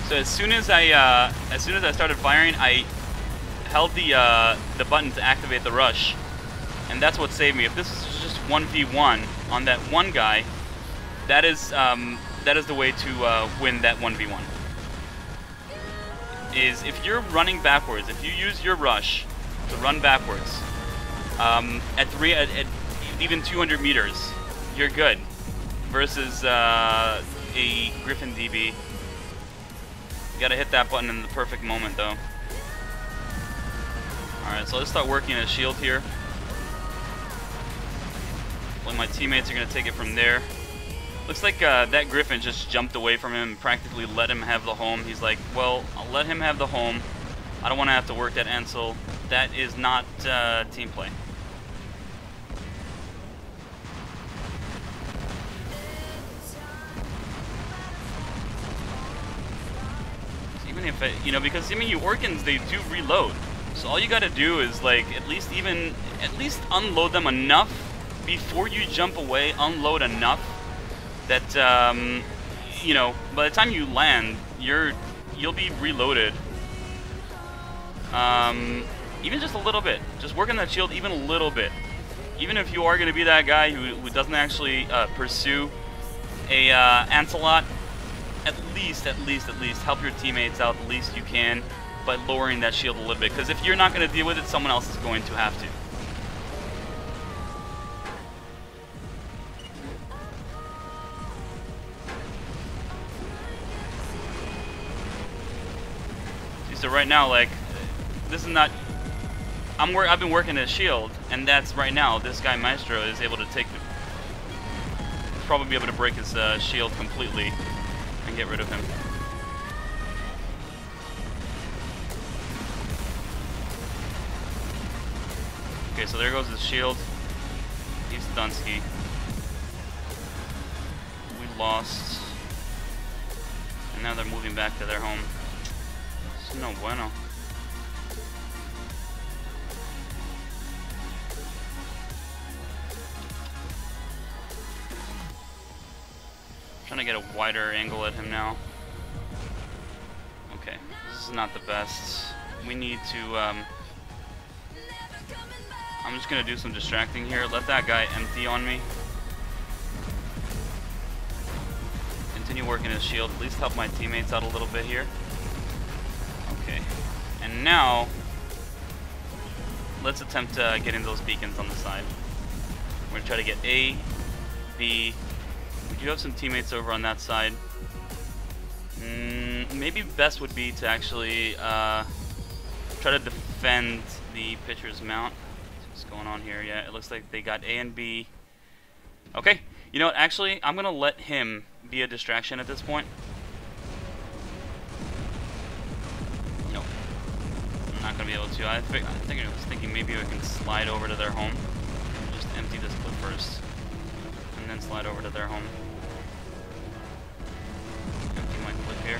So as soon as I uh, as soon as I started firing, I held the uh, the button to activate the rush, and that's what saved me. If this was 1v1 on that one guy, that is um, that is the way to uh, win that 1v1. Is if you're running backwards, if you use your rush to run backwards, um, at three at, at, even 200 meters, you're good. Versus uh, a Griffin DB. You gotta hit that button in the perfect moment though. Alright, so let's start working a shield here. When my teammates are gonna take it from there. Looks like uh, that Griffin just jumped away from him and practically let him have the home. He's like, well, I'll let him have the home. I don't want to have to work that Ancile. That is not uh, team play. even if it, you know, because I mean, you Orkans they do reload. So all you gotta do is like at least even at least unload them enough before you jump away. Unload enough that um, you know by the time you land, you're you'll be reloaded. Um, even just a little bit. Just work on that shield even a little bit. Even if you are gonna be that guy who, who doesn't actually uh, pursue a uh, Ancelot at least, at least, at least help your teammates out the least you can. by lowering that shield a little bit. Because if you're not going to deal with it, someone else is going to have to. So right now, like, this is not. I'm work. I've been working his shield, and that's right now. This guy Maestro is able to take the. Probably be able to break his uh, shield completely and get rid of him. Okay, so there goes his shield. He's Dunsky. We lost. And now they're moving back to their home. No bueno. Trying to get a wider angle at him now. Okay, this is not the best. We need to, um, I'm just gonna do some distracting here. Let that guy empty on me. Continue working his shield. At least help my teammates out a little bit here. And now, let's attempt uh, getting those beacons on the side. We're gonna try to get A, B. We do have some teammates over on that side. Mm, maybe best would be to actually uh, try to defend the pitcher's mount. What's going on here? Yeah, it looks like they got A and B. Okay, you know what? Actually, I'm gonna let him be a distraction at this point. Not gonna be able to. I, think I was thinking maybe I can slide over to their home. Just empty this clip first, and then slide over to their home. Empty my clip here.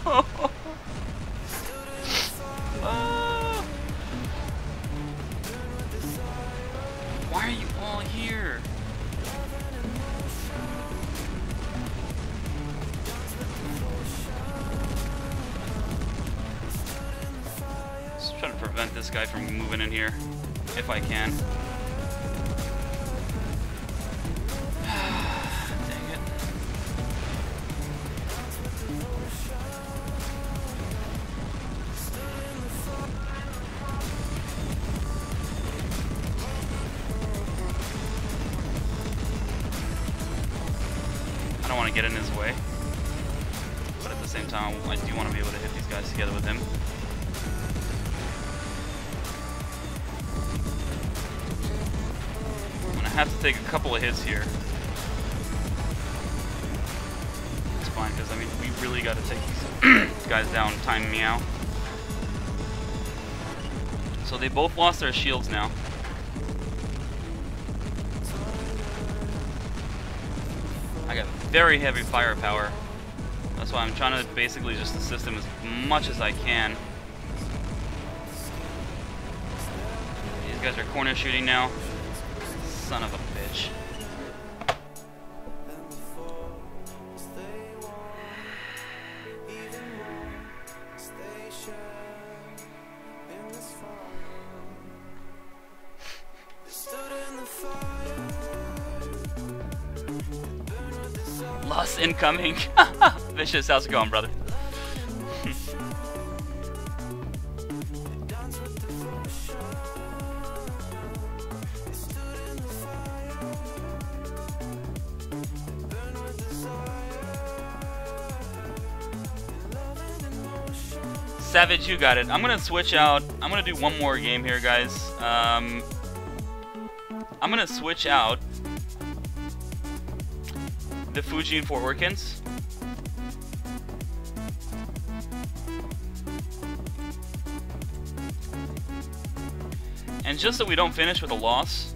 take a couple of hits here. It's fine, because I mean, we really got to take these guys down, time me out. So they both lost their shields now. I got very heavy firepower. That's why I'm trying to basically just assist them as much as I can. These guys are corner shooting now. Son of a incoming. Vicious, how's it going, brother? Savage, you got it. I'm gonna switch out. I'm gonna do one more game here, guys. Um, I'm gonna switch out the Fujin and Fort Workins. And just so we don't finish with a loss,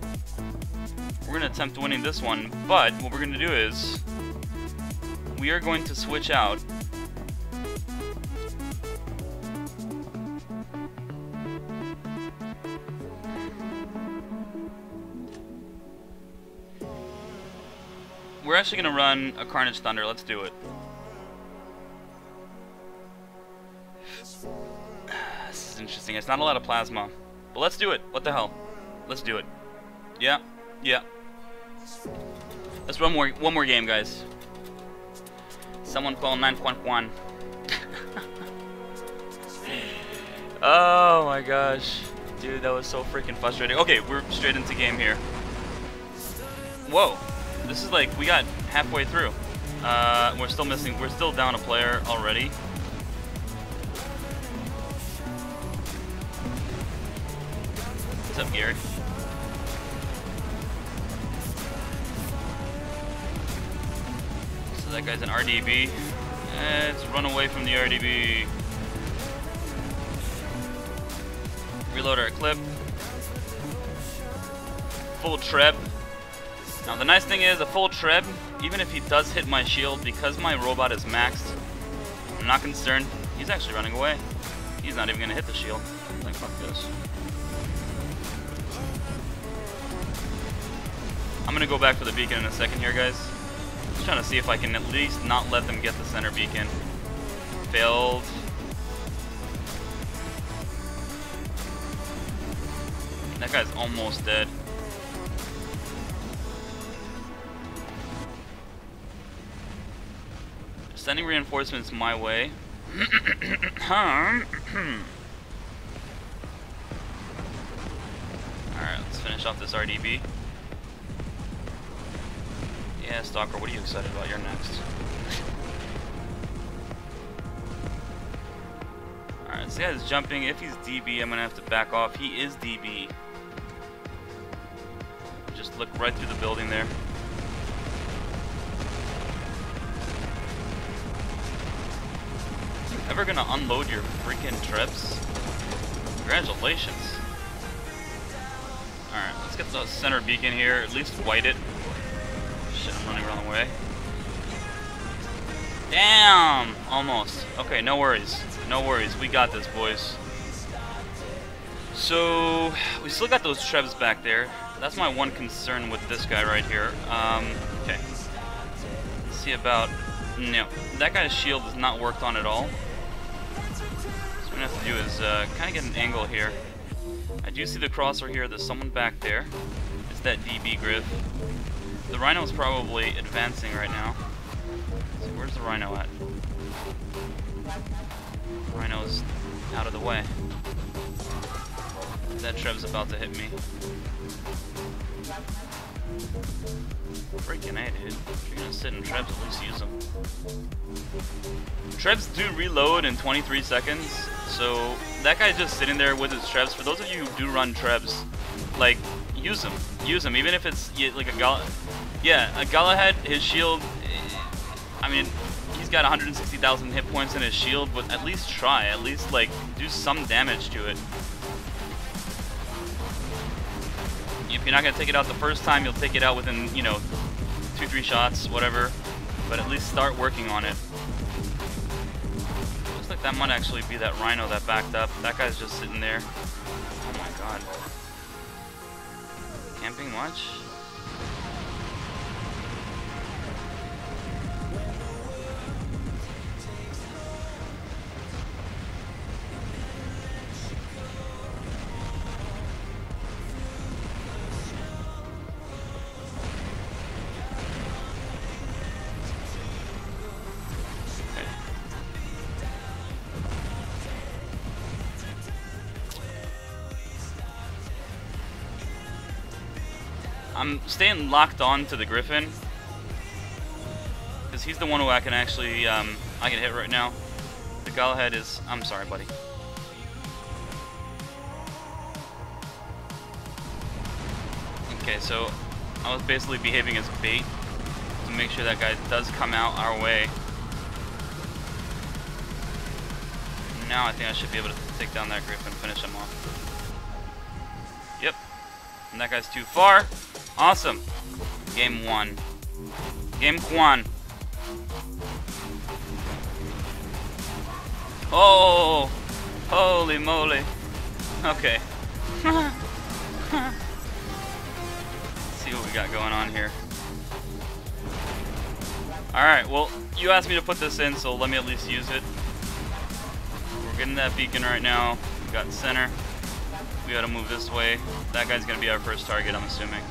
we're going to attempt winning this one. But what we're going to do is we are going to switch out We're actually going to run a Carnage Thunder. Let's do it. This is interesting. It's not a lot of plasma. But let's do it. What the hell? Let's do it. Yeah. Yeah. Let's run more one more game, guys. Someone call 911. oh my gosh. Dude, that was so freaking frustrating. Okay, we're straight into game here. Whoa. This is like, we got halfway through. Uh, we're still missing, we're still down a player already. What's up, Gary? So that guy's an RDB. Let's run away from the RDB. Reload our clip. Full treb. Now the nice thing is, a full treb, even if he does hit my shield, because my robot is maxed, I'm not concerned. He's actually running away. He's not even gonna hit the shield. Like, fuck this. I'm gonna go back for the beacon in a second here, guys. Just trying to see if I can at least not let them get the center beacon. Failed. That guy's almost dead. Sending reinforcements my way. Alright, let's finish off this RDB. Yeah, Stalker, what are you excited about? You're next. Alright, this guy's jumping. If he's DB, I'm gonna have to back off. He is DB. Just look right through the building there. Ever gonna unload your freaking trips? Congratulations. Alright, let's get the center beacon here, at least white it. Shit, I'm running the way. Damn! Almost. Okay, no worries. No worries. We got this, boys. So, we still got those trebs back there. That's my one concern with this guy right here. Um, okay. Let's see about... No, that guy's shield is not worked on at all. I'm gonna have to do is uh, kind of get an angle here. I do see the crosser here. There's someone back there. It's that DB Griff. The Rhino is probably advancing right now. So where's the Rhino at? Rhino's out of the way. That Treb's about to hit me. Freaking A, dude. If you're gonna sit in Trebs, at least use them. Trebs do reload in 23 seconds, so that guy's just sitting there with his Trebs. For those of you who do run Trebs, like, use them. Use them, even if it's like a Gal... Yeah, a Galahad, his shield, eh, I mean, he's got 160,000 hit points in his shield, but at least try. At least, like, do some damage to it. If you're not going to take it out the first time, you'll take it out within, you know, two, three shots, whatever. But at least start working on it. Looks like that might actually be that Rhino that backed up. That guy's just sitting there. Oh my god. Camping much? I'm staying locked on to the Griffin. Because he's the one who I can actually, um, I can hit right now. The Galahad is, I'm sorry, buddy. Okay, so I was basically behaving as bait to make sure that guy does come out our way. Now I think I should be able to take down that Griffin and finish him off. Yep. And that guy's too far. Awesome. Game one. Game one. Oh, holy moly. Okay. Let's see what we got going on here. Alright, well, you asked me to put this in, so let me at least use it. We're getting that beacon right now. We got center. We gotta move this way. That guy's gonna be our first target, I'm assuming.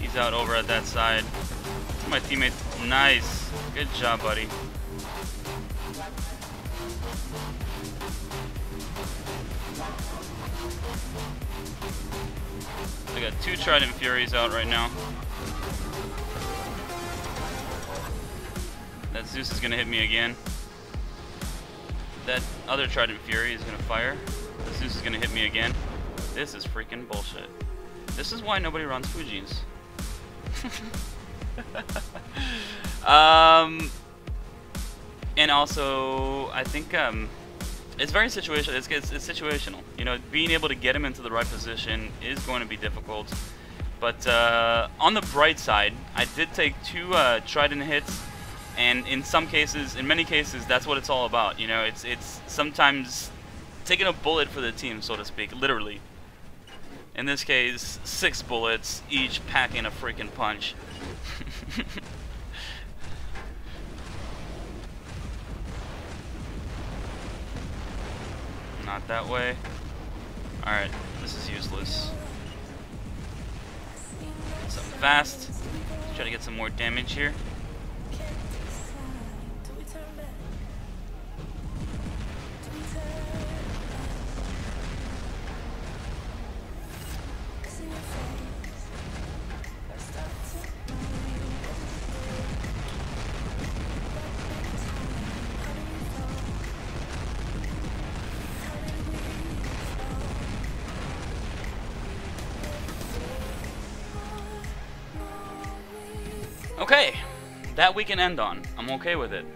He's out over at that side. My teammate, nice. Good job, buddy. I got two Trident Furies out right now. That Zeus is gonna hit me again. That other Trident Fury is gonna fire. Zeus is gonna hit me again. This is freaking bullshit. This is why nobody runs Fujins. um, and also, I think um, it's very situational. It's, it's, it's situational. You know, being able to get him into the right position is going to be difficult. But uh, on the bright side, I did take two uh, Trident hits, and in some cases, in many cases, that's what it's all about. You know, it's it's sometimes taking a bullet for the team, so to speak, literally. In this case, six bullets, each packing a freaking punch. Not that way. Alright, this is useless. So fast. Let's try to get some more damage here. That we can end on. I'm okay with it.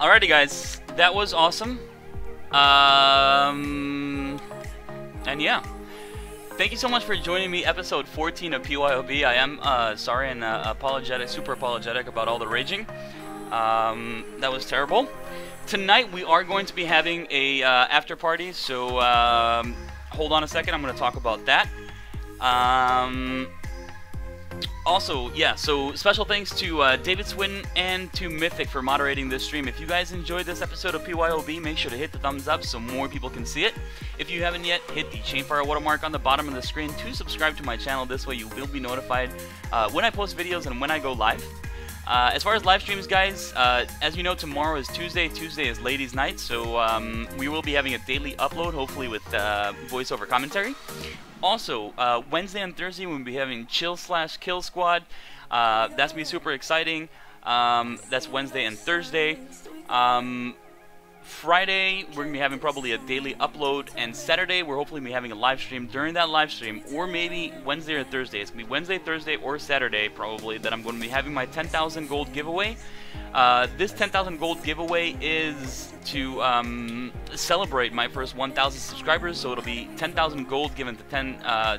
Alrighty, guys, that was awesome. Um, and yeah, thank you so much for joining me, episode 14 of PYOB. I am uh, sorry and uh, apologetic, super apologetic about all the raging. Um, that was terrible. Tonight we are going to be having a uh, after party, so um, hold on a second. I'm going to talk about that. Um, also, yeah, so special thanks to uh, David Swinton and to Mythic for moderating this stream. If you guys enjoyed this episode of PYOB, make sure to hit the thumbs up so more people can see it. If you haven't yet, hit the Chainfire watermark on the bottom of the screen to subscribe to my channel. This way you will be notified uh, when I post videos and when I go live. Uh, as far as live streams, guys, uh, as you know, tomorrow is Tuesday. Tuesday is Ladies' Night, so um, we will be having a daily upload, hopefully with uh, voiceover commentary. Also, uh, Wednesday and Thursday we'll be having Chill slash Kill Squad. Uh, that's gonna be super exciting. Um, that's Wednesday and Thursday. Um, Friday, we're going to be having probably a daily upload, and Saturday, we're hopefully be having a live stream during that live stream, or maybe Wednesday or Thursday. It's going to be Wednesday, Thursday, or Saturday, probably, that I'm going to be having my 10,000 gold giveaway. Uh, this 10,000 gold giveaway is to um, celebrate my first 1,000 subscribers, so it'll be 10,000 gold given to 10, uh,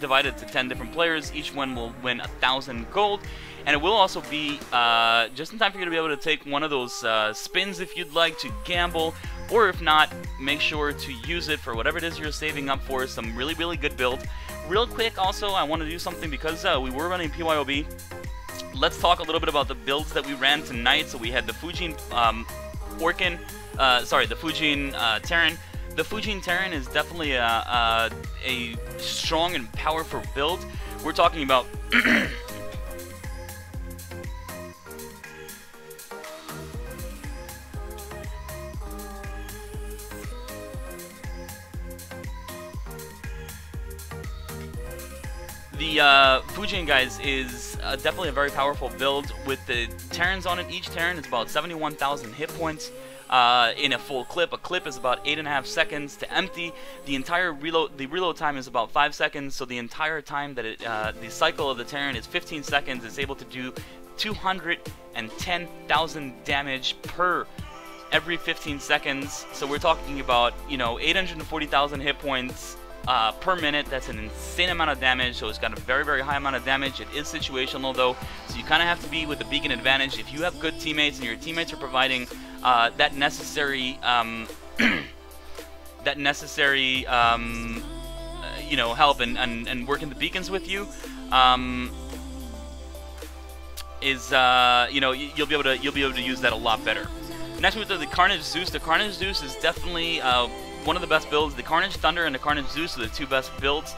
divided to 10 different players. Each one will win a 1,000 gold. And it will also be uh, just in time for you to be able to take one of those uh, spins if you'd like to gamble. Or if not, make sure to use it for whatever it is you're saving up for. Some really, really good build. Real quick, also, I want to do something because uh, we were running PYOB. Let's talk a little bit about the builds that we ran tonight. So we had the Fujin um, Orkan, uh, sorry, the Fujin uh, Taran. The Fujin Taran is definitely a, a, a strong and powerful build. We're talking about The uh, Fujin guys is uh, definitely a very powerful build with the Tarans on it. Each Taran is about 71,000 hit points. uh, in a full clip. A clip is about eight and a half seconds to empty. The entire reload, the reload time is about five seconds. So the entire time that it, uh, the cycle of the Taran is 15 seconds. It's able to do 210,000 damage per every 15 seconds. So we're talking about you know 840,000 hit points uh, per minute. That's an insane amount of damage, so it's got a very, very high amount of damage. It is situational though, so you kind of have to be with the beacon advantage. If you have good teammates and your teammates are providing uh, that necessary, um, that necessary, um, uh, you know, help and, and, and working the beacons with you, um, is uh, you know you'll be able to you'll be able to use that a lot better. Next we have the Carnage Zeus. The Carnage Zeus is definitely uh, one of the best builds. The Carnage Thunder and the Carnage Zeus are the two best builds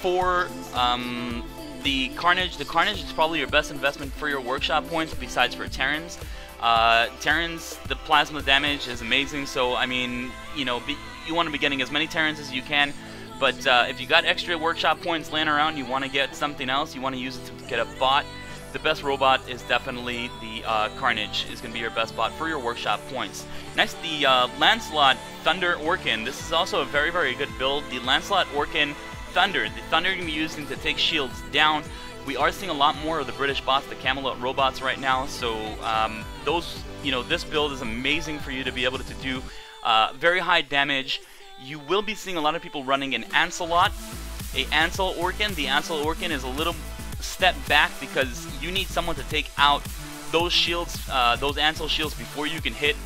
for um, the Carnage. The Carnage is probably your best investment for your workshop points, besides for Tarans. Uh, Tarans, the plasma damage is amazing. So I mean, you know, be, you want to be getting as many Tarans as you can. But uh, if you got extra workshop points laying around, you want to get something else. You want to use it to get a bot the best robot is definitely the uh, Carnage. is going to be your best bot for your workshop points. Next, the uh, Lancelot Thunder Orkan. This is also a very, very good build. The Lancelot Orkan Thunder. The Thunder can be used to take shields down. We are seeing a lot more of the British bots, the Camelot robots right now. So um, those, you know, this build is amazing for you to be able to do uh, very high damage. You will be seeing a lot of people running an Ancelot, a Ancile Orkan. The Ancile Orkan is a little step back because you need someone to take out those shields, uh, those Ancile shields before you can hit.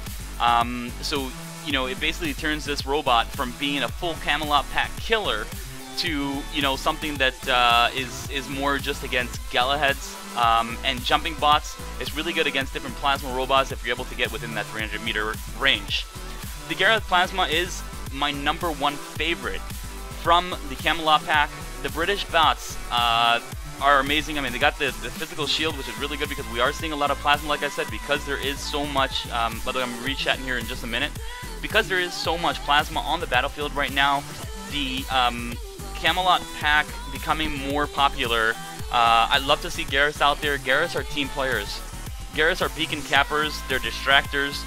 Um, so, you know, it basically turns this robot from being a full Camelot pack killer to, you know, something that uh, is is more just against Galahads um, and jumping bots. It's really good against different plasma robots if you're able to get within that 300 meter range. The Gareth Plasma is my number one favorite from the Camelot pack. The British bots, uh, are amazing. I mean, they got the, the physical shield, which is really good because we are seeing a lot of plasma, like I said, because there is so much. Um, by the way, I'm re-chatting here in just a minute. Because there is so much plasma on the battlefield right now, the um, Camelot pack becoming more popular. Uh, I'd love to see Garrus out there. Garrus are team players. Garrus are beacon cappers. They're distractors.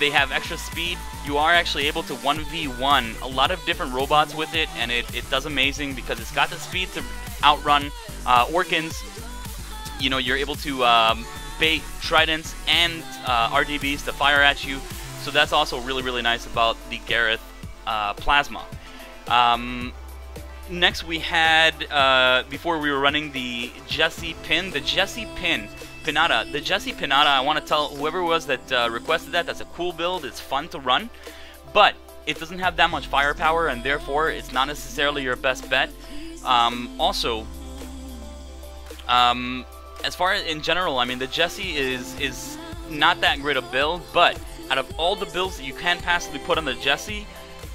They have extra speed. You are actually able to 1v1 a lot of different robots with it, and it, it does amazing because it's got the speed to outrun uh, Orkans. You know, you're able to um, bait Tridents and uh, RDBs to fire at you. So that's also really, really nice about the Gareth uh, Plasma. Um, next we had, uh, before we were running the Jesse Pin, the Jesse Pin Pinata. The Jesse Pinata, I want to tell whoever was that uh, requested that, that's a cool build, it's fun to run, but it doesn't have that much firepower and therefore it's not necessarily your best bet. Um, also, um, as far as in general, I mean, the Jesse is is not that great a build, but out of all the builds that you can possibly put on the Jesse,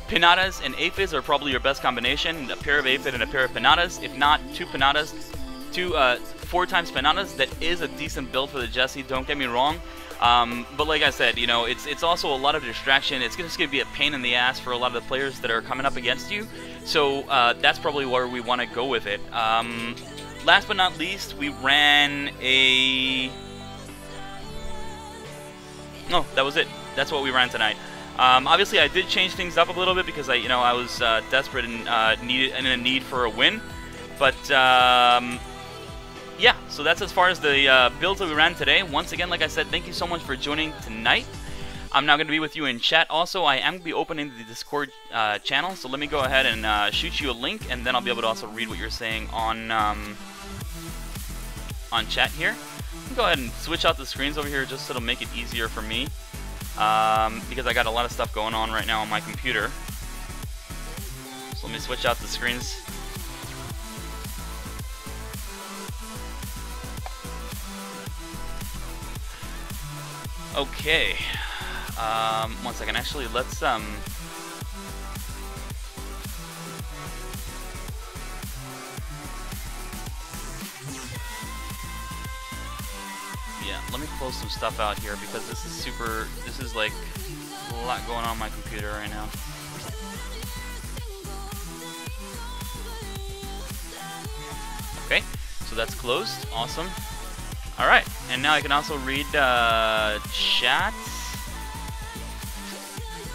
Pinatas and Aphids are probably your best combination. A pair of Aphid and a pair of Pinatas. If not, two Pinatas, two uh, four times Pinatas. That is a decent build for the Jesse. Don't get me wrong. Um, but like I said, you know, it's it's also a lot of distraction. It's just going to be a pain in the ass for a lot of the players that are coming up against you. So uh, that's probably where we want to go with it. Um, last but not least, we ran a. No, that was it. That's what we ran tonight. Um, obviously, I did change things up a little bit because I, you know, I was uh, desperate and uh, needed and in a need for a win. But um, yeah, so that's as far as the uh, builds that we ran today. Once again, like I said, thank you so much for joining tonight. I'm now going to be with you in chat. Also, I am going to be opening the Discord uh, channel, so let me go ahead and uh, shoot you a link, and then I'll be able to also read what you're saying on um, on chat here. Go ahead and switch out the screens over here just so it'll make it easier for me, um, because I got a lot of stuff going on right now on my computer. So let me switch out the screens. Okay. Um, one second. Actually, let's um. Yeah, let me close some stuff out here because this is super. This is like a lot going on my computer right now. Okay, so that's closed. Awesome. All right, and now I can also read uh, chat.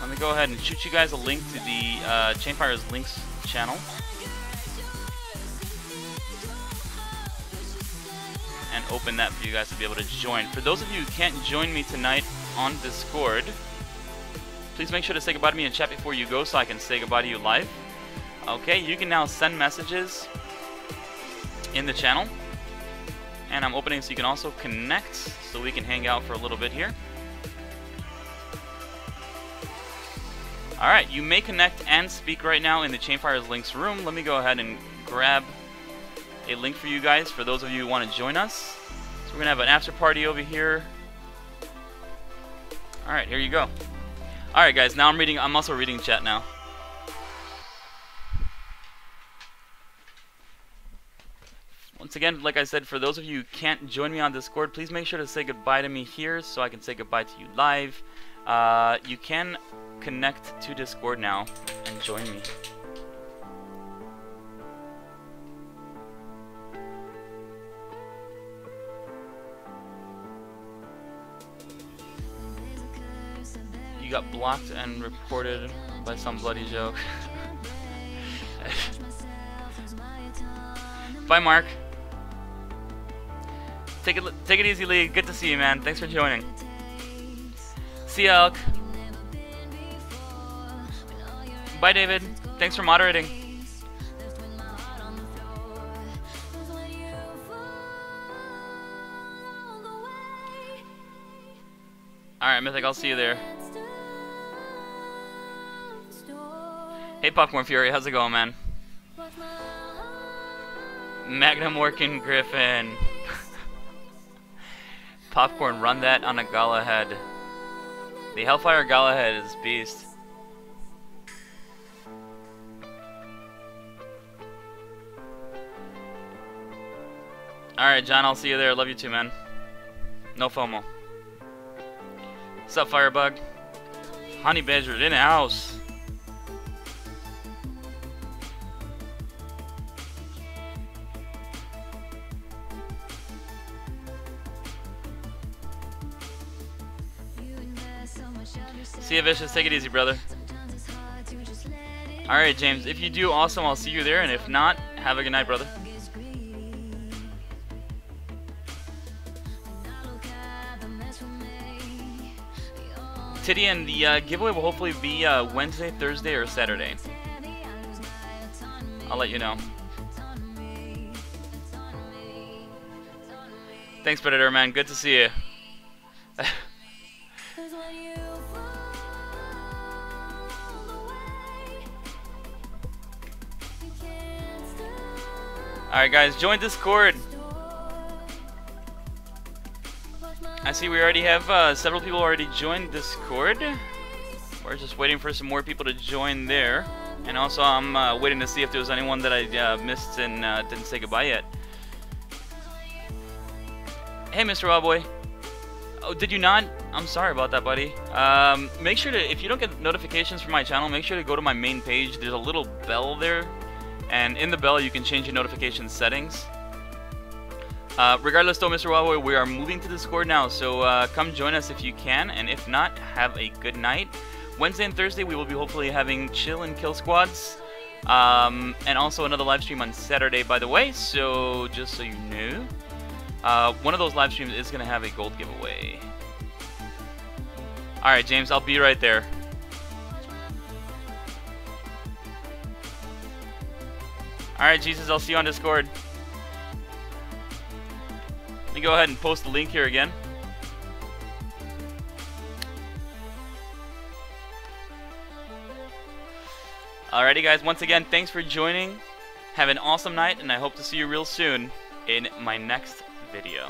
let me go ahead and shoot you guys a link to the uh, Chainfire's Links channel. And open that for you guys to be able to join. For those of you who can't join me tonight on Discord, please make sure to say goodbye to me in chat before you go so I can say goodbye to you live. Okay, you can now send messages in the channel. And I'm opening so you can also connect so we can hang out for a little bit here. Alright, you may connect and speak right now in the Chainfire's Links room. Let me go ahead and grab a link for you guys for those of you who want to join us. So we're going to have an after party over here. Alright, here you go. Alright guys, now I'm reading, I'm also reading chat now. Once again, like I said, for those of you who can't join me on Discord, please make sure to say goodbye to me here so I can say goodbye to you live. Uh, you can connect to Discord now and join me. You got blocked and reported by some bloody joke. Bye, Mark. Take it, take it easy, Lee. Good to see you, man. Thanks for joining. See ya, Elk. Bye, David. Thanks for moderating. Alright, Mythic, I'll see you there. Hey, Popcorn Fury, how's it going, man? Magnum working Griffin. Popcorn, run that on a Galahad. The Hellfire Galahad is beast. Alright, John, I'll see you there. Love you too, man. No FOMO. What's up, Firebug? Honey Badger in the house. Vicious. Take it easy, brother. Alright, James. If you do, awesome. I'll see you there. And if not, have a good night, brother. Titty and the uh, giveaway will hopefully be uh, Wednesday, Thursday, or Saturday. I'll let you know. Thanks, Predator, man. Good to see you. Alright guys, join Discord. I see we already have uh, several people already joined Discord. We're just waiting for some more people to join there. And also I'm uh, waiting to see if there was anyone that I uh, missed and uh, didn't say goodbye yet. Hey Mr. Wildboy. Oh, did you not? I'm sorry about that, buddy. Um, make sure to, if you don't get notifications from my channel, make sure to go to my main page. There's a little bell there and in the bell, you can change your notification settings. Uh, regardless though, Mr. Huawei, we are moving to Discord now, so uh, come join us if you can, and if not, have a good night. Wednesday and Thursday, we will be hopefully having chill and kill squads, um, and also another live stream on Saturday, by the way, so just so you know. Uh, one of those live streams is going to have a gold giveaway. Alright, James, I'll be right there. Alright, Jesus, I'll see you on Discord. Let me go ahead and post the link here again. Alrighty, guys, once again, thanks for joining. Have an awesome night, and I hope to see you real soon in my next video.